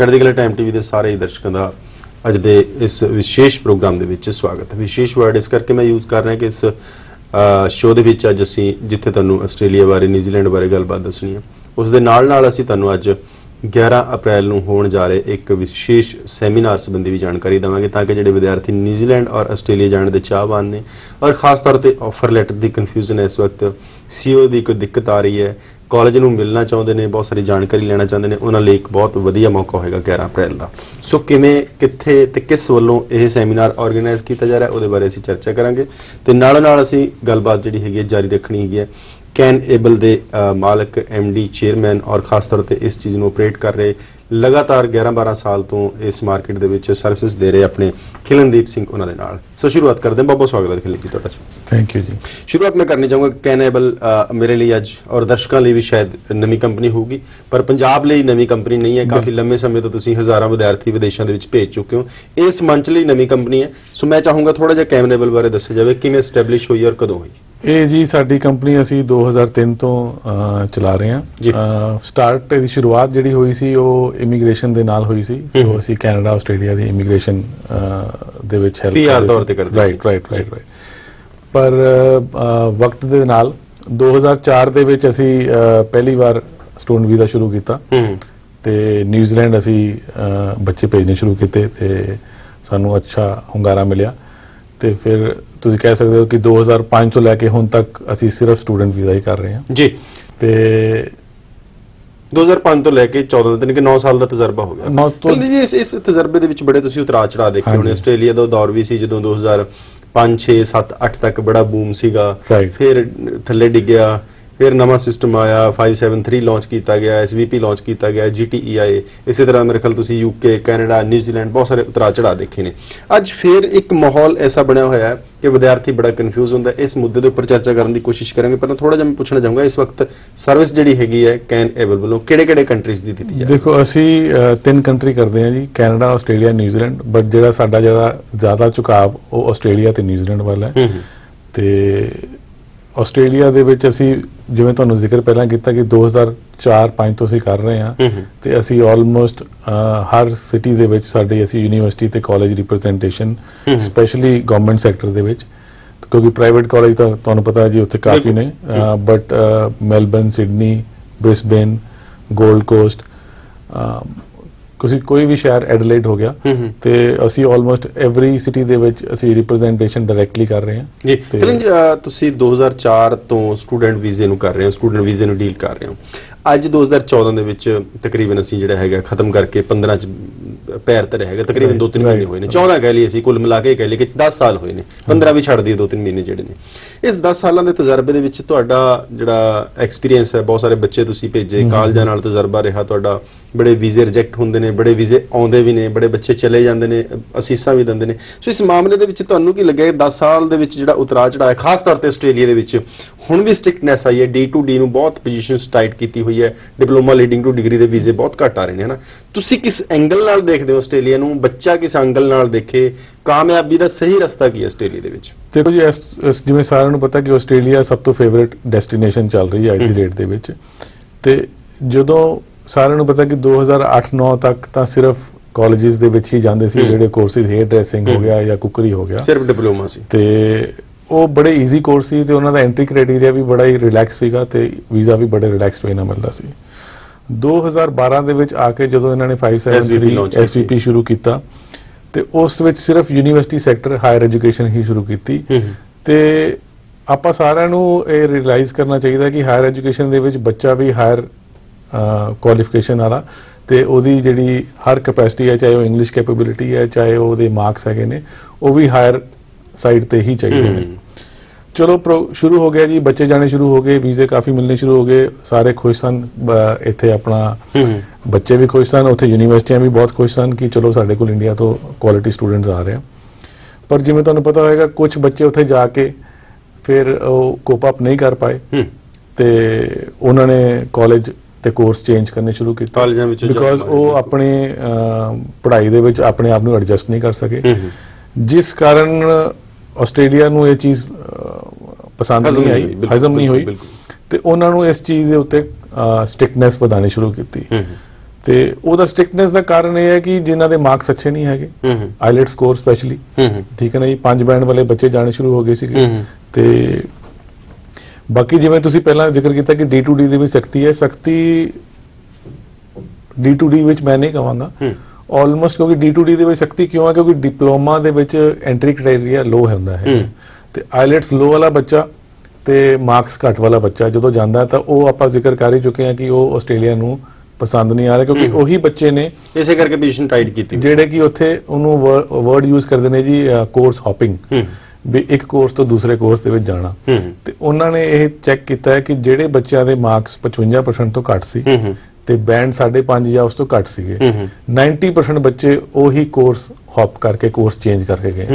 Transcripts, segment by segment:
ਚੜ੍ਹਦੀ ਕਲਾ time TV ਦੇ ਸਾਰੇ ਦਰਸ਼ਕਾਂ ਦਾ ਅੱਜ ਦੇ ਇਸ ਵਿਸ਼ੇਸ਼ ਪ੍ਰੋਗਰਾਮ ਦੇ ਵਿੱਚ ਸਵਾਗਤ ਹੈ। ਵਿਸ਼ੇਸ਼ ਵਰਡ ਇਸ ਕਰਕੇ ਮੈਂ ਯੂਜ਼ ਕਰ ਰਿਹਾ ਕਿ ਇਸ ਸ਼ੋਅ ਦੇ ਵਿੱਚ ਅੱਜ ਅਸੀਂ ਜਿੱਥੇ ਤੁਹਾਨੂੰ ਆਸਟ੍ਰੇਲੀਆ ਬਾਰੇ ਨਿਊਜ਼ੀਲੈਂਡ ਬਾਰੇ ਗੱਲਬਾਤ ਦੱਸਣੀ ਹੈ, ਉਸ ਦੇ ਨਾਲ ਨਾਲ ਅਸੀਂ ਤੁਹਾਨੂੰ ਅੱਜ 11 ਅਪ੍ਰੈਲ ਨੂੰ ਹੋਣ ਜਾ ਰਹੇ ਇੱਕ ਵਿਸ਼ੇਸ਼ ਸੈਮੀਨਾਰ ਸੰਬੰਧੀ ਵੀ ਜਾਣਕਾਰੀ ਦੇਵਾਂਗੇ ਤਾਂ ਕਿ ਜਿਹੜੇ ਵਿਦਿਆਰਥੀ ਨਿਊਜ਼ੀਲੈਂਡ ਔਰ ਆਸਟ੍ਰੇਲੀਆ ਜਾਣ ਦੇ ਚਾਹਵਾਨ ਨੇ ਔਰ ਖਾਸ ਤੌਰ ਤੇ ਆਫਰ ਲੈਟਰ ਦੀ ਕਨਫਿਊਜ਼ਨ ਇਸ ਵਕਤ ਸੀਓ ਦੀ ਕੋਈ ਦਿੱਕਤ ਆ ਰਹੀ ਹੈ ਕਾਲਜ ਨੂੰ ਮਿਲਣਾ ਚਾਹੁੰਦੇ ਨੇ ਬਹੁਤ ਸਾਰੀ ਜਾਣਕਾਰੀ ਲੈਣਾ ਚਾਹੁੰਦੇ ਨੇ ਉਹਨਾਂ ਲਈ ਇੱਕ ਬਹੁਤ ਵਧੀਆ ਮੌਕਾ ਹੋਏਗਾ 11 ਅਪ੍ਰੈਲ ਦਾ। ਸੋ ਕਿਵੇਂ ਕਿੱਥੇ ਤੇ ਕਿਸ ਵੱਲੋਂ ਇਹ ਸੈਮੀਨਾਰ ਆਰਗੇਨਾਈਜ਼ ਕੀਤਾ ਜਾ ਰਿਹਾ ਉਹਦੇ ਬਾਰੇ ਅਸੀਂ ਚਰਚਾ ਕਰਾਂਗੇ। ਤੇ ਨਾਲ ਨਾਲ ਅਸੀਂ ਗੱਲਬਾਤ ਜਿਹੜੀ ਹੈਗੀ ਹੈ ਜਾਰੀ ਰੱਖਣੀ ਹੈਗੀ ਹੈ। ਕੈਨ ਏਬਲ ਦੇ ਅ, ਮਾਲਕ ਡੀ ਚੇਅਰਮੈਨ ਔਰ ਖਾਸ ਤੌਰ ਤੇ ਇਸ ਚੀਜ਼ ਨੂੰ ਆਪਰੇਟ ਕਰ ਰਹੇ ਲਗਾਤਾਰ 11-12 ਸਾਲ ਤੋਂ ਇਸ ਮਾਰਕੀਟ ਦੇ ਵਿੱਚ ਸਰਵਿਸਿਜ਼ ਦੇ ਰਹੇ ਆਪਣੇ ਖਿਲਨਦੀਪ ਸਿੰਘ ਉਹਨਾਂ ਦੇ ਨਾਲ। ਸੋ ਸ਼ੁਰੂਆਤ ਕਰਦੇ ਹਾਂ। ਬਹੁਤ ਬਹੁਤ ਸਵਾਗਤ ਹੈ ਖਿਲਨ ਜੀ। ਤੁਹਾਡਾ ਥੈਂਕ ਯੂ ਜੀ। ਸ਼ੁਰੂਆਤ ਮੈਂ ਕਰਨੀ ਚਾਹੂੰਗਾ ਕੈਨੇਬਲ ਮੇਰੇ ਲਈ ਅੱਜ ਔਰ ਦਰਸ਼ਕਾਂ ਲਈ ਵੀ ਸ਼ਾਇਦ ਨਵੀਂ ਕੰਪਨੀ ਹੋਊਗੀ ਪਰ ਪੰਜਾਬ ਲਈ ਨਵੀਂ ਕੰਪਨੀ ਨਹੀਂ ਹੈ। ਕਾਫੀ ਲੰਮੇ ਸਮੇਂ ਤੋਂ ਤੁਸੀਂ ਹਜ਼ਾਰਾਂ ਵਿਦਿਆਰਥੀ ਵਿਦੇਸ਼ਾਂ ਦੇ ਵਿੱਚ ਭੇਜ ਚੁੱਕੇ ਹੋ। ਇਸ ਮੰਚ ਲਈ ਨਵੀਂ ਕੰਪਨੀ ਹੈ। ਸੋ ਮੈਂ ਚਾਹੂੰਗਾ ਥੋੜਾ ਜਿਹਾ ਕੈਨੇਬਲ ਬਾਰੇ ਦੱਸਿਆ ਜਾਵੇ ਕਿਵੇਂ ਸਟੈਬਲਿਸ਼ ਹੋਈ ਔਰ ਕਦੋਂ ਹੋਈ? ਇਹ ਜੀ ਸਾਡੀ ਕੰਪਨੀ ਅਸੀਂ 2003 ਤੋਂ ਚਲਾ ਰਹੇ। ਹਾਂ। ਸਟਾਰਟ ਦੀ ਸ਼ੁਰੂਆਤ ਜਿਹੜੀ ਹੋਈ ਸੀ ਉਹ ਇਮੀਗ੍ਰੇਸ਼ਨ ਦੇ ਨਾਲ ਹੋਈ ਸੀ। ਸੋ ਅਸੀਂ ਕੈਨੇਡਾ ਆਸਟ੍ਰੇਲੀਆ ਦੀ ਇਮੀਗ੍ਰੇਸ਼ਨ ਦੇ ਵਿੱਚ ਹੈਲਪ PR ਤੌਰ ਤੇ ਕਰਦੇ ਸੀ। ਰਾਈਟ ਰਾਈਟ ਰਾਈਟ ਪਰ ਵਕਤ ਦੇ ਨਾਲ 2004 ਦੇ ਵਿੱਚ ਅਸੀਂ ਪਹਿਲੀ ਵਾਰ ਸਟੂਡੈਂਟ ਵੀਜ਼ਾ ਸ਼ੁਰੂ ਕੀਤਾ। ਤੇ ਨਿਊਜ਼ੀਲੈਂਡ ਅਸੀਂ ਬੱਚੇ ਭੇਜਣੇ ਸ਼ੁਰੂ ਕੀਤੇ ਤੇ ਸਾਨੂੰ ਅੱਛਾ ਹੁੰਗਾਰਾ ਮਿਲਿਆ। ਤੇ ਫਿਰ ਤੁਸੀਂ ਕਹਿ ਸਕਦੇ ਹੋ ਕਿ 2005 ਤੋਂ ਲੈ ਕੇ ਹੁਣ ਤੱਕ ਅਸੀਂ ਸਿਰਫ ਸਟੂਡੈਂਟ ਵੀਜ਼ਾ ਹੀ ਕਰ ਰਹੇ ਹਾਂ। ਜੀ। ਤੇ 2005 ਤੋਂ ਲੈ ਕੇ 14 ਤੱਕ ਕਿ 9 ਸਾਲ ਦਾ ਤਜਰਬਾ ਹੋ ਗਿਆ। ਕਹਿੰਦੇ ਜੀ ਇਸ ਇਸ ਤਜਰਬੇ ਦੇ ਵਿੱਚ ਬੜੇ ਤੁਸੀਂ ਉਤਰਾਅ ਚੜਾ ਦੇਖੇ ਹੋਣੇ। ਆਸਟ੍ਰੇਲੀਆ ਦਾ ਦੌਰ ਵੀ ਸੀ ਜਦੋਂ 2005 6 7 8 ਤੱਕ ਬੜਾ ਬੂਮ ਸੀਗਾ. ਫਿਰ ਥੱਲੇ ਡਿੱਗਿਆ। ਫਿਰ ਨਵਾਂ ਸਿਸਟਮ ਆਇਆ 573 ਲਾਂਚ ਕੀਤਾ ਗਿਆ ਐਸਵੀਪੀ ਲਾਂਚ ਕੀਤਾ ਗਿਆ ਜੀਟੀਈਆਈ ਇਸੇ ਤਰ੍ਹਾਂ ਮੇਰੇ ਖਿਆਲ ਤੁਸੀਂ ਯੂਕੇ ਕੈਨੇਡਾ ਨਿਊਜ਼ੀਲੈਂਡ ਬਹੁਤ ਸਾਰੇ ਉਤਰਾਅ ਚੜਾ ਦੇਖੇ ਨੇ। ਅੱਜ ਫਿਰ ਇੱਕ ਮਾਹੌਲ ਐਸਾ ਬਣਿਆ ਹੋਇਆ ਹੈ ਕਿ ਵਿਦਿਆਰਥੀ ਬੜਾ ਕਨਫਿਊਜ਼ ਹੁੰਦਾ। ਇਸ ਮੁੱਦੇ ਦੇ ਉੱਪਰ ਚਰਚਾ ਕਰਨ ਦੀ ਕੋਸ਼ਿਸ਼ ਕਰਾਂਗੇ। ਪਰ ਥੋੜਾ ਜਿਹਾ ਮੈਂ ਪੁੱਛਣਾ ਚਾਹੂੰਗਾ ਇਸ ਵਕਤ ਸਰਵਿਸ ਜਿਹੜੀ ਹੈਗੀ ਹੈ ਕੈਨ ਏਬਲ ਵੱਲੋਂ ਕਿਹੜੇ ਕਿਹੜੇ ਕੰਟਰੀਜ਼ ਦੀ ਦਿੱਤੀ ਜਾ ਹੈ ਦੇਖੋ ਅਸੀਂ ਤਿੰਨ ਕੰਟਰੀ ਕਰਦੇ ਹਾਂ ਜੀ ਕੈਨੇਡਾ ਆਸਟ੍ਰੇਲੀਆ ਨਿਊਜ਼ੀਲੈਂਡ ਬਟ ਜਿਹੜਾ ਸਾਡਾ ਜਿਹੜਾ ਜ਼ਿਆਦਾ ਝੁਕਾਅ ਉਹ ਆਸਟ੍ਰੇਲੀਆ ਤੇ ਨਿਊਜ਼ੀਲੈਂਡ ਵੱਲ ਹੂੰ। ਤੇ ਆਸਟ੍ਰੇਲੀਆ ਦੇ ਵਿੱਚ ਅਸੀਂ ਜਿਵੇਂ ਤੁਹਾਨੂੰ ਜ਼ਿਕਰ ਪਹਿਲਾਂ ਕੀਤਾ ਕਿ 2004-5 ਤੋਂ ਅਸੀਂ ਕਰ ਰਹੇ ਹਾਂ ਤੇ ਅਸੀਂ ਆਲਮੋਸਟ ਹਰ ਸਿਟੀ ਦੇ ਵਿੱਚ ਸਾਡੇ ਅਸੀਂ ਯੂਨੀਵਰਸਿਟੀ ਤੇ college representation. Specially government sector ਦੇ ਵਿੱਚ। ਕਿਉਂਕਿ ਪ੍ਰਾਈਵੇਟ ਕਾਲਜ ਤਾਂ ਤੁਹਾਨੂੰ ਪਤਾ ਹੈ ਜੀ ਉੱਥੇ ਕਾਫੀ ਨੇ ਬਟ ਮੈਲਬਨ ਸਿਡਨੀ ਬ੍ਰਿਸਬੇਨ 골ਡ ਕੋਸਟ ਤੁਸੀਂ ਕੋਈ ਵੀ ਸ਼ਹਿਰ ਐਡਲੇਡ ਹੋ ਗਿਆ ਤੇ ਅਸੀਂ ਆਲਮੋਸਟ ਐਵਰੀ ਸਿਟੀ ਦੇ ਵਿੱਚ ਅਸੀਂ ਰਿਪਰੈਜ਼ੈਂਟੇਸ਼ਨ ਡਾਇਰੈਕਟਲੀ ਕਰ ਰਹੇ ਹਾਂ। ਜੀ। ਅਹ, ਤੁਸੀਂ 2004 ਤੋਂ ਸਟੂਡੈਂਟ ਵੀਜ਼ੇ ਨੂੰ ਕਰ ਰਹੇ ਹੋ ਸਟੂਡੈਂਟ ਵੀਜ਼ੇ ਨੂੰ ਡੀਲ ਕਰ ਰਹੇ ਹੋ। ਅੱਜ 2014 ਦੇ ਵਿੱਚ ਤਕਰੀਬਨ ਅਸੀਂ ਜਿਹੜਾ ਹੈਗਾ ਖਤਮ ਕਰਕੇ 15 ਚ ਪੈਰ ਤੇ ਹੈਗਾ ਤਕਰੀਬਨ Right, 2-3 ਮਹੀਨੇ. ਹੋਏ ਨੇ। 14 ਕਹਿ ਲਈ ਅਸੀਂ ਕੁੱਲ ਮਿਲਾ ਕੇ ਕਹਿ ਲਈ ਕਿ 10 ਸਾਲ ਹੋਏ ਨੇ। 15 ਵੀ ਛੱਡ ਦਈਏ 2-3 ਮਹੀਨੇ ਜਿਹੜੇ ਨੇ। ਇਸ 10 ਸਾਲਾਂ ਦੇ ਤਜਰਬੇ ਦੇ ਵਿੱਚ ਤੁਹਾਡਾ ਜਿਹੜਾ ਐਕਸਪੀਰੀਅੰਸ ਹੈ ਬਹੁਤ ਸਾਰੇ ਬੱਚੇ ਤੁਸੀਂ ਭੇਜੇ ਕਾਲਜਾਂ ਨਾਲ ਤਜਰਬਾ ਰਿਹਾ ਤੁਹਾਡਾ ਬੜੇ ਵੀਜ਼ੇ ਰਿਜੈਕਟ ਹੁੰਦੇ ਨੇ ਬੜੇ ਵੀਜ਼ੇ ਆਉਂਦੇ ਵੀ ਨੇ ਬੜੇ ਬੱਚੇ ਚਲੇ ਜਾਂਦੇ ਨੇ ਅਸੀਸਾਂ ਵੀ ਦਿੰਦੇ ਨੇ। ਸੋ ਇਸ ਮਾਮਲੇ ਦੇ ਵਿੱਚ ਤੁਹਾਨੂੰ ਕੀ ਲੱਗਿਆ 10 ਸਾਲ ਦੇ ਵਿੱਚ ਜਿਹੜਾ ਉਤਰਾਅ ਚੜਾਇਆ ਖਾਸ ਤੌਰ ਤੇ ਆਸਟ੍ਰੇਲੀਆ ਦੇ ਵਿੱਚ ਹੁਣ ਵੀ ਸਟ੍ਰਿਕਟਨੈਸ ਆਈ ਹੈ ਡੀ ਟੂ ਡੀ ਨੂੰ ਬਹੁਤ ਪੋਜੀਸ਼ਨਸ ਟਾਈਟ ਕੀਤੀ ਹੋਈ ਹੈ ਡਿਪਲੋਮਾ ਲੀਡਿੰਗ ਟੂ ਡਿਗਰੀ ਦੇ ਵੀਜ਼ੇ ਬਹੁਤ ਘੱਟ ਆ ਰਹੇ ਨੇ ਹਨਾ? ਤੁਸੀਂ ਕਿਸ ਐਂਗਲ ਨਾਲ ਦੇਖਦੇ ਹੋ ਆਸਟ੍ਰੇਲੀਆ ਨੂੰ? ਬੱਚਾ ਕਿਸ ਐਂਗਲ ਨਾਲ ਦੇਖੇ? ਕਾਮਯਾਬੀ ਦਾ ਸਹੀ ਰਸਤਾ ਕੀ ਹੈ ਆਸਟ੍ਰੇਲੀਆ ਦੇ ਵਿੱਚ? ਦੇਖੋ ਜੀ ਜਿਵੇਂ ਸਾਰਿਆਂ ਨੂੰ ਪਤਾ ਕਿ ਆਸਟ੍ਰੇਲੀਆ ਸਭ ਤੋਂ ਫੇਵਰਿਟ ਡੈਸਟੀਨੇਸ਼ਨ ਚੱਲ ਰਹੀ ਹੈ ਅੱਜ ਦੀ ਡੇਟ ਦੇ ਵਿੱਚ। ਤੇ ਜਦੋਂ ਸਾਰਿਆਂ ਨੂੰ ਪਤਾ ਕਿ 2008-9 ਤੱਕ ਤਾਂ ਸਿਰਫ ਕਾਲਜਸ ਦੇ ਵਿੱਚ ਹੀ ਜਾਂਦੇ ਸੀ। ਜਿਹੜੇ ਕੋਰਸਿਸ ਹੇਅਰ ਡਰੈਸਿੰਗ ਹੋ। ਗਿਆ ਜਾਂ ਕੁਕਰੀ ਹੋ ਗਿਆ ਸਿਰਫ ਡਿਪਲੋਮਾ ਸੀ ਤੇ ਉਹ ਬੜੇ ਈਜ਼ੀ ਕੋਰਸ ਸੀ ਤੇ ਉਹਨਾਂ ਦਾ ਐਂਟਰੀ ਕ੍ਰਾਈਟੇਰੀਆ ਵੀ ਬੜਾ ਹੀ ਰਿਲੈਕਸ ਸੀਗਾ ਤੇ ਵੀਜ਼ਾ ਵੀ ਬੜੇ ਰਿਲੈਕਸਡ ਵੇ ਨਾਲ ਮਿਲਦਾ ਸੀ 2012 ਦੇ ਵਿੱਚ ਆ ਕੇ ਜਦੋਂ ਇਹਨਾਂ ਨੇ SVP 573 launch ਕੀਤੀ। ਐਸਵੀਪੀ ਸ਼ੁਰੂ ਕੀਤਾ ਤੇ ਉਸ ਵਿੱਚ ਸਿਰਫ ਯੂਨੀਵਰਸਿਟੀ ਸੈਕਟਰ ਹਾਇਰ ਐਜੂਕੇਸ਼ਨ ਹੀ ਸ਼ੁਰੂ ਕੀਤੀ ਤੇ ਆਪਾਂ ਸਾਰਿਆਂ ਨੂੰ ਇਹ ਰਿਅਲਾਈਜ਼ ਕਰਨਾ ਚਾਹੀਦਾ ਕਿ ਹਾਇਰ ਐਜੂਕੇਸ਼ਨ ਦੇ ਵਿੱਚ ਬੱਚਾ ਵੀ ਹਾਇਰ ਕੁਆਲੀਫਿਕੇਸ਼ਨ ਵਾਲਾ ਤੇ ਉਹਦੀ ਜਿਹੜੀ ਹਰ ਕੈਪੈਸਿਟੀ ਹੈ ਚਾਹੇ ਉਹ ਇੰਗਲਿਸ਼ ਕੈਪੇਬਿਲਿਟੀ ਹੈ ਚਾਹੇ ਉਹਦੇ ਮਾਰਕਸ ਹੈਗੇ ਨੇ ਉਹ ਵੀ ਹਾਇਰ ਸਾਈਡ ਤੇ ਹੀ ਚਾਹੀਦੇ ਨੇ। ਚਲੋ ਸ਼ੁਰੂ ਹੋ ਗਿਆ ਜੀ ਬੱਚੇ ਜਾਣੇ ਸ਼ੁਰੂ ਹੋ ਗਏ ਵੀਜ਼ੇ ਕਾਫੀ ਮਿਲਣੇ ਸ਼ੁਰੂ ਹੋ ਗਏ ਸਾਰੇ ਖੁਸ਼ ਸਨ ਇੱਥੇ ਆਪਣਾ ਬੱਚੇ ਵੀ ਖੁਸ਼ ਸਨ ਉੱਥੇ ਯੂਨੀਵਰਸਿਟੀਆਂ ਵੀ ਬਹੁਤ ਖੁਸ਼ ਸਨ ਕਿ ਚਲੋ ਸਾਡੇ ਕੋਲ ਇੰਡੀਆ ਤੋਂ ਕੁਆਲਿਟੀ ਸਟੂਡੈਂਟਸ ਆ ਰਹੇ ਆ। ਪਰ ਜਿਵੇਂ ਤੁਹਾਨੂੰ ਪਤਾ ਹੋਵੇਗਾ ਕੁਝ ਬੱਚੇ ਉੱਥੇ ਜਾ ਕੇ ਫਿਰ ਉਹ ਕੋਪ ਅਪ ਨਹੀਂ ਕਰ ਪਾਏ। ਤੇ ਉਹਨਾਂ ਨੇ ਕਾਲਜ ਤੇ ਕੋਰਸ ਚੇਂਜ ਕਰਨੇ ਸ਼ੁਰੂ ਕੀਤੇ। ਕਾਲਜਾਂ ਵਿੱਚੋਂ ਬਿਕੋਜ਼ ਉਹ ਆਪਣੇ ਪੜ੍ਹਾਈ ਦੇ ਵਿੱਚ ਆਪਣੇ ਆਪ ਨੂੰ ਐਡਜਸਟ ਨਹੀਂ ਕਰ ਸਕੇ। ਜਿਸ ਕਾਰਨ ਆਸਟ੍ਰੇਲੀਆ ਨੂੰ ਇਹ ਚੀਜ਼ ਪਸੰਦ ਨਹੀਂ ਆਈ ਹਜ਼ਮ ਨਹੀਂ ਹੋਈ। ਤੇ ਉਹਨਾਂ ਨੂੰ ਇਸ ਚੀਜ਼ ਦੇ ਉੱਤੇ ਸਟ੍ਰਿਕਨੈਸ ਵਧਾਣੀ ਸ਼ੁਰੂ ਕੀਤੀ। ਤੇ ਉਹਦਾ ਸਟ੍ਰਿਕਟਨੈਸ ਦਾ ਕਾਰਨ ਇਹ ਹੈ ਕਿ ਜਿਨ੍ਹਾਂ ਦੇ ਮਾਰਕਸ ਅੱਛੇ ਨਹੀਂ ਹੈਗੇ ਆਈਲੈਟ ਸਕੋਰ ਸਪੈਸ਼ਲੀ ਠੀਕ ਹੈ ਨਾ ਜੀ? ਪੰਜ ਬੈਂਡ ਵਾਲੇ ਬੱਚੇ ਜਾਣੇ ਸ਼ੁਰੂ ਹੋ ਗਏ ਸੀਗੇ। ਤੇ ਬਾਕੀ ਜਿਵੇਂ ਤੁਸੀਂ ਪਹਿਲਾਂ ਜ਼ਿਕਰ ਕੀਤਾ ਕਿ D2D ਦੀ ਵੀ ਸਖਤੀ ਹੈ ਸਖਤੀ D2D ਵਿੱਚ ਮੈਂ ਨਹੀਂ ਕਹਾਂਗਾ। ਆਲਮੋਸਟ ਕਿਉਂਕਿ D2D ਦੇ ਵਿੱਚ ਸਖਤੀ ਕਿਉਂ ਹੈ ਕਿਉਂਕਿ ਡਿਪਲੋਮਾ ਦੇ ਵਿੱਚ ਐਂਟਰੀ ਕ੍ਰਾਈਟੇਰੀਆ ਲੋ ਹੁੰਦਾ ਹੈ। ਤੇ ਆਈਲੈਟਸ ਲੋ ਵਾਲਾ ਬੱਚਾ ਤੇ ਮਾਰਕਸ ਘੱਟ ਵਾਲਾ ਬੱਚਾ ਜਦੋਂ ਜਾਂਦਾ ਤਾਂ ਉਹ ਆਪਾਂ ਜ਼ਿਕਰ ਕਰ ਹੀ ਚੁੱਕੇ ਹਾਂ ਕਿ ਉਹ ਆਸਟ੍ਰੇਲੀਆ ਨੂੰ ਪਸੰਦ ਨਹੀਂ ਆ ਰਿਹਾ ਕਿਉਂਕਿ ਉਹੀ ਬੱਚੇ ਨੇ ਇਸੇ ਕਰਕੇ ਪੋਜੀਸ਼ਨ ਟਾਈਟ ਕੀਤੀ। ਜਿਹੜੇ ਕਿ ਉੱਥੇ ਉਹਨੂੰ ਵਰਡ ਯੂਜ਼ ਕਰਦੇ ਨੇ ਜੀ ਕੋਰਸ ਹਾਪਿੰਗ ਵੀ ਇੱਕ ਕੋਰਸ ਤੋਂ ਦੂਸਰੇ ਕੋਰਸ ਦੇ ਵਿੱਚ ਜਾਣਾ। ਤੇ ਉਹਨਾਂ ਨੇ ਇਹ ਚੈੱਕ ਕੀਤਾ ਹੈ ਕਿ ਜਿਹੜੇ ਬੱਚਿਆਂ ਦੇ ਮਾਰਕਸ 55% ਤੋਂ ਘੱਟ ਸੀ ਤੇ ਬੈਂਡ 5.5 ਜਾਂ ਉਸ ਤੋਂ ਘੱਟ ਸੀਗੇ। ਹੂੰ ਹੂੰ। 90% ਬੱਚੇ ਉਹੀ ਕੋਰਸ ਹੌਪ ਕਰਕੇ ਕੋਰਸ ਚੇਂਜ ਕਰਕੇ ਗਏ।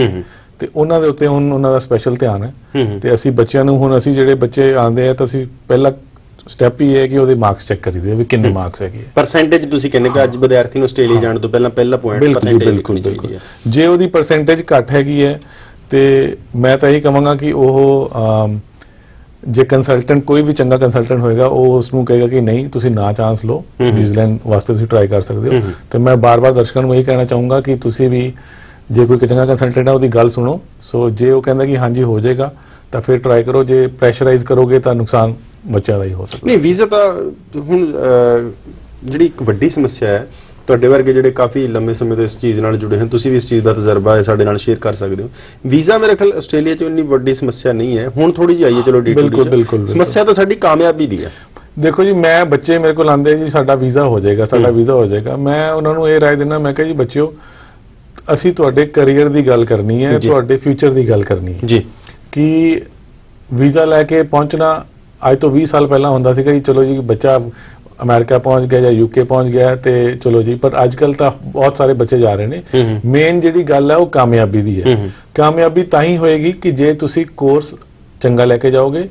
ਤੇ ਉਹਨਾਂ ਦੇ ਉੱਤੇ ਹੁਣ ਉਹਨਾਂ ਦਾ ਸਪੈਸ਼ਲ ਧਿਆਨ ਹੈ। ਤੇ ਅਸੀਂ ਬੱਚਿਆਂ ਨੂੰ ਹੁਣ ਅਸੀਂ ਜਿਹੜੇ ਬੱਚੇ ਆਉਂਦੇ ਆ ਤਾਂ ਅਸੀਂ ਪਹਿਲਾ ਸਟੈਪ ਹੀ ਹੈ ਕਿ ਉਹਦੇ ਮਾਰਕਸ ਚੈੱਕ ਕਰੀਦੇ ਆ ਵੀ ਕਿੰਨੇ ਮਾਰਕਸ ਹੈਗੇ ਆ। ਪਰਸੈਂਟੇਜ ਤੁਸੀਂ ਕਹਿੰਦੇ ਕਿ ਅੱਜ ਵਿਦਿਆਰਥੀ ਨੂੰ ਆਸਟ੍ਰੇਲੀਆ ਜਾਣ ਤੋਂ ਪਹਿਲਾਂ ਪਹਿਲਾ ਪੁਆਇੰਟ ਬਿਲਕੁਲ ਜੀ, ਬਿਲਕੁਲ ਬਿਲਕੁਲ। ਜੇ ਉਹਦੀ ਪਰਸੈਂਟੇਜ ਘੱਟ ਹੈਗੀ ਹੈ ਤੇ ਮੈਂ ਤਾਂ ਇਹੀ ਕਹਾਂਗਾ ਕਿ ਉਹ ਜੇ ਕੰਸਲਟੈਂਟ ਕੋਈ ਵੀ ਚੰਗਾ ਕੰਸਲਟੈਂਟ ਹੋਏਗਾ ਉਹ ਉਸ ਨੂੰ ਕਹੇਗਾ ਕਿ ਨਹੀਂ ਤੁਸੀਂ ਨਾ ਚਾਂਸ ਲਓ ਨਿਊਜ਼ੀਲੈਂਡ ਵਾਸਤੇ ਤੁਸੀਂ ਟਰਾਈ ਕਰ ਸਕਦੇ ਹੋ। ਤੇ ਮੈਂ ਬਾਰ-ਬਾਰ ਦਰਸ਼ਕਾਂ ਨੂੰ ਇਹ ਕਹਿਣਾ ਚਾਹੂੰਗਾ ਕਿ ਤੁਸੀਂ ਵੀ ਜੇ ਕੋਈ ਚੰਗਾ ਕੰਸਲਟੈਂਟ ਹੈ ਉਹਦੀ ਗੱਲ ਸੁਣੋ। ਸੋ ਜੇ ਉਹ ਕਹਿੰਦਾ ਕਿ ਹਾਂਜੀ ਹੋ ਜਾਏਗਾ ਤਾਂ ਫਿਰ ਟਰਾਈ ਕਰੋ। ਜੇ ਪ੍ਰੈਸ਼ਰਾਈਜ਼ ਕਰੋਗੇ ਤਾਂ ਨੁਕਸਾਨ ਬੱਚਿਆਂ ਦਾ ਹੀ ਹੋ ਸਕਦਾ। ਨਹੀਂ ਵੀਜ਼ਾ ਤਾਂ ਹੁਣ ਜਿਹੜੀ ਇੱਕ ਵੱਡੀ ਸਮੱਸਿਆ ਹੈ ਤੁਹਾਡੇ ਵਰਗੇ ਜਿਹੜੇ ਕਾਫੀ ਲੰਮੇ ਸਮੇਂ ਤੋਂ ਇਸ ਚੀਜ਼ ਨਾਲ ਜੁੜੇ ਹਨ ਤੁਸੀਂ ਵੀ ਇਸ ਚੀਜ਼ ਦਾ ਤਜਰਬਾ ਹੈ ਸਾਡੇ ਨਾਲ ਸ਼ੇਅਰ ਕਰ ਸਕਦੇ ਹੋ। ਵੀਜ਼ਾ ਮੇਰੇ ਖਿਆਲ ਆਸਟ੍ਰੇਲੀਆ 'ਚ ਇੰਨੀ ਵੱਡੀ ਸਮੱਸਿਆ ਨਹੀਂ ਹੈ। ਹੁਣ ਥੋੜੀ ਜਿਹੀ ਆਈ ਹੈ ਚਲੋ ਡੀ ਬਿਲਕੁਲ, ਬਿਲਕੁਲ, ਬਿਲਕੁਲ। ਸਮੱਸਿਆ ਤਾਂ ਸਾਡੀ ਕਾਮਯਾਬੀ ਦੀ ਹੈ। ਦੇਖੋ ਜੀ ਮੈਂ ਬੱਚੇ ਮੇਰੇ ਕੋਲ ਆਂਦੇ ਜੀ ਸਾਡਾ ਵੀਜ਼ਾ ਹੋ ਜਾਏਗਾ ਸਾਡਾ ਵੀਜ਼ਾ ਹੋ ਜਾਏਗਾ। ਮੈਂ ਉਹਨਾਂ ਨੂੰ ਇਹ ਰਾਏ ਦਿੰਦਾ ਮੈਂ ਕਿਹਾ ਜੀ ਬੱਚਿਓ ਅਸੀਂ ਤੁਹਾਡੇ ਕੈਰੀਅਰ ਦੀ ਗੱਲ ਕਰਨੀ ਹੈ। ਤੁਹਾਡੇ ਫਿਊਚਰ ਦੀ ਗੱਲ ਕਰਨੀ ਹੈ। ਜੀ। ਕਿ ਵੀਜ਼ਾ ਲੈ ਕੇ ਪਹੁੰਚਣਾ ਅੱਜ ਤੋਂ 20 ਸਾਲ ਪਹਿਲਾਂ ਹੁੰਦਾ ਸੀਗਾ ਜੀ ਚਲੋ ਜੀ ਬੱਚਾ ਅਮਰੀਕਾ ਪਹੁੰਚ ਗਿਆ ਜਾਂ ਯੂਕੇ ਪਹੁੰਚ ਗਿਆ ਤੇ ਚਲੋ ਜੀ ਪਰ ਅੱਜ ਕੱਲ ਤਾਂ ਬਹੁਤ ਸਾਰੇ ਬੱਚੇ ਜਾ ਰਹੇ ਨੇ। ਮੇਨ ਜਿਹੜੀ ਗੱਲ ਹੈ ਉਹ ਕਾਮਯਾਬੀ ਦੀ ਹੈ। ਕਾਮਯਾਬੀ ਤਾਂ ਹੀ ਹੋਏਗੀ ਕਿ ਜੇ ਤੁਸੀਂ ਕੋਰਸ ਚੰਗਾ ਲੈ ਕੇ ਜਾਓਗੇ।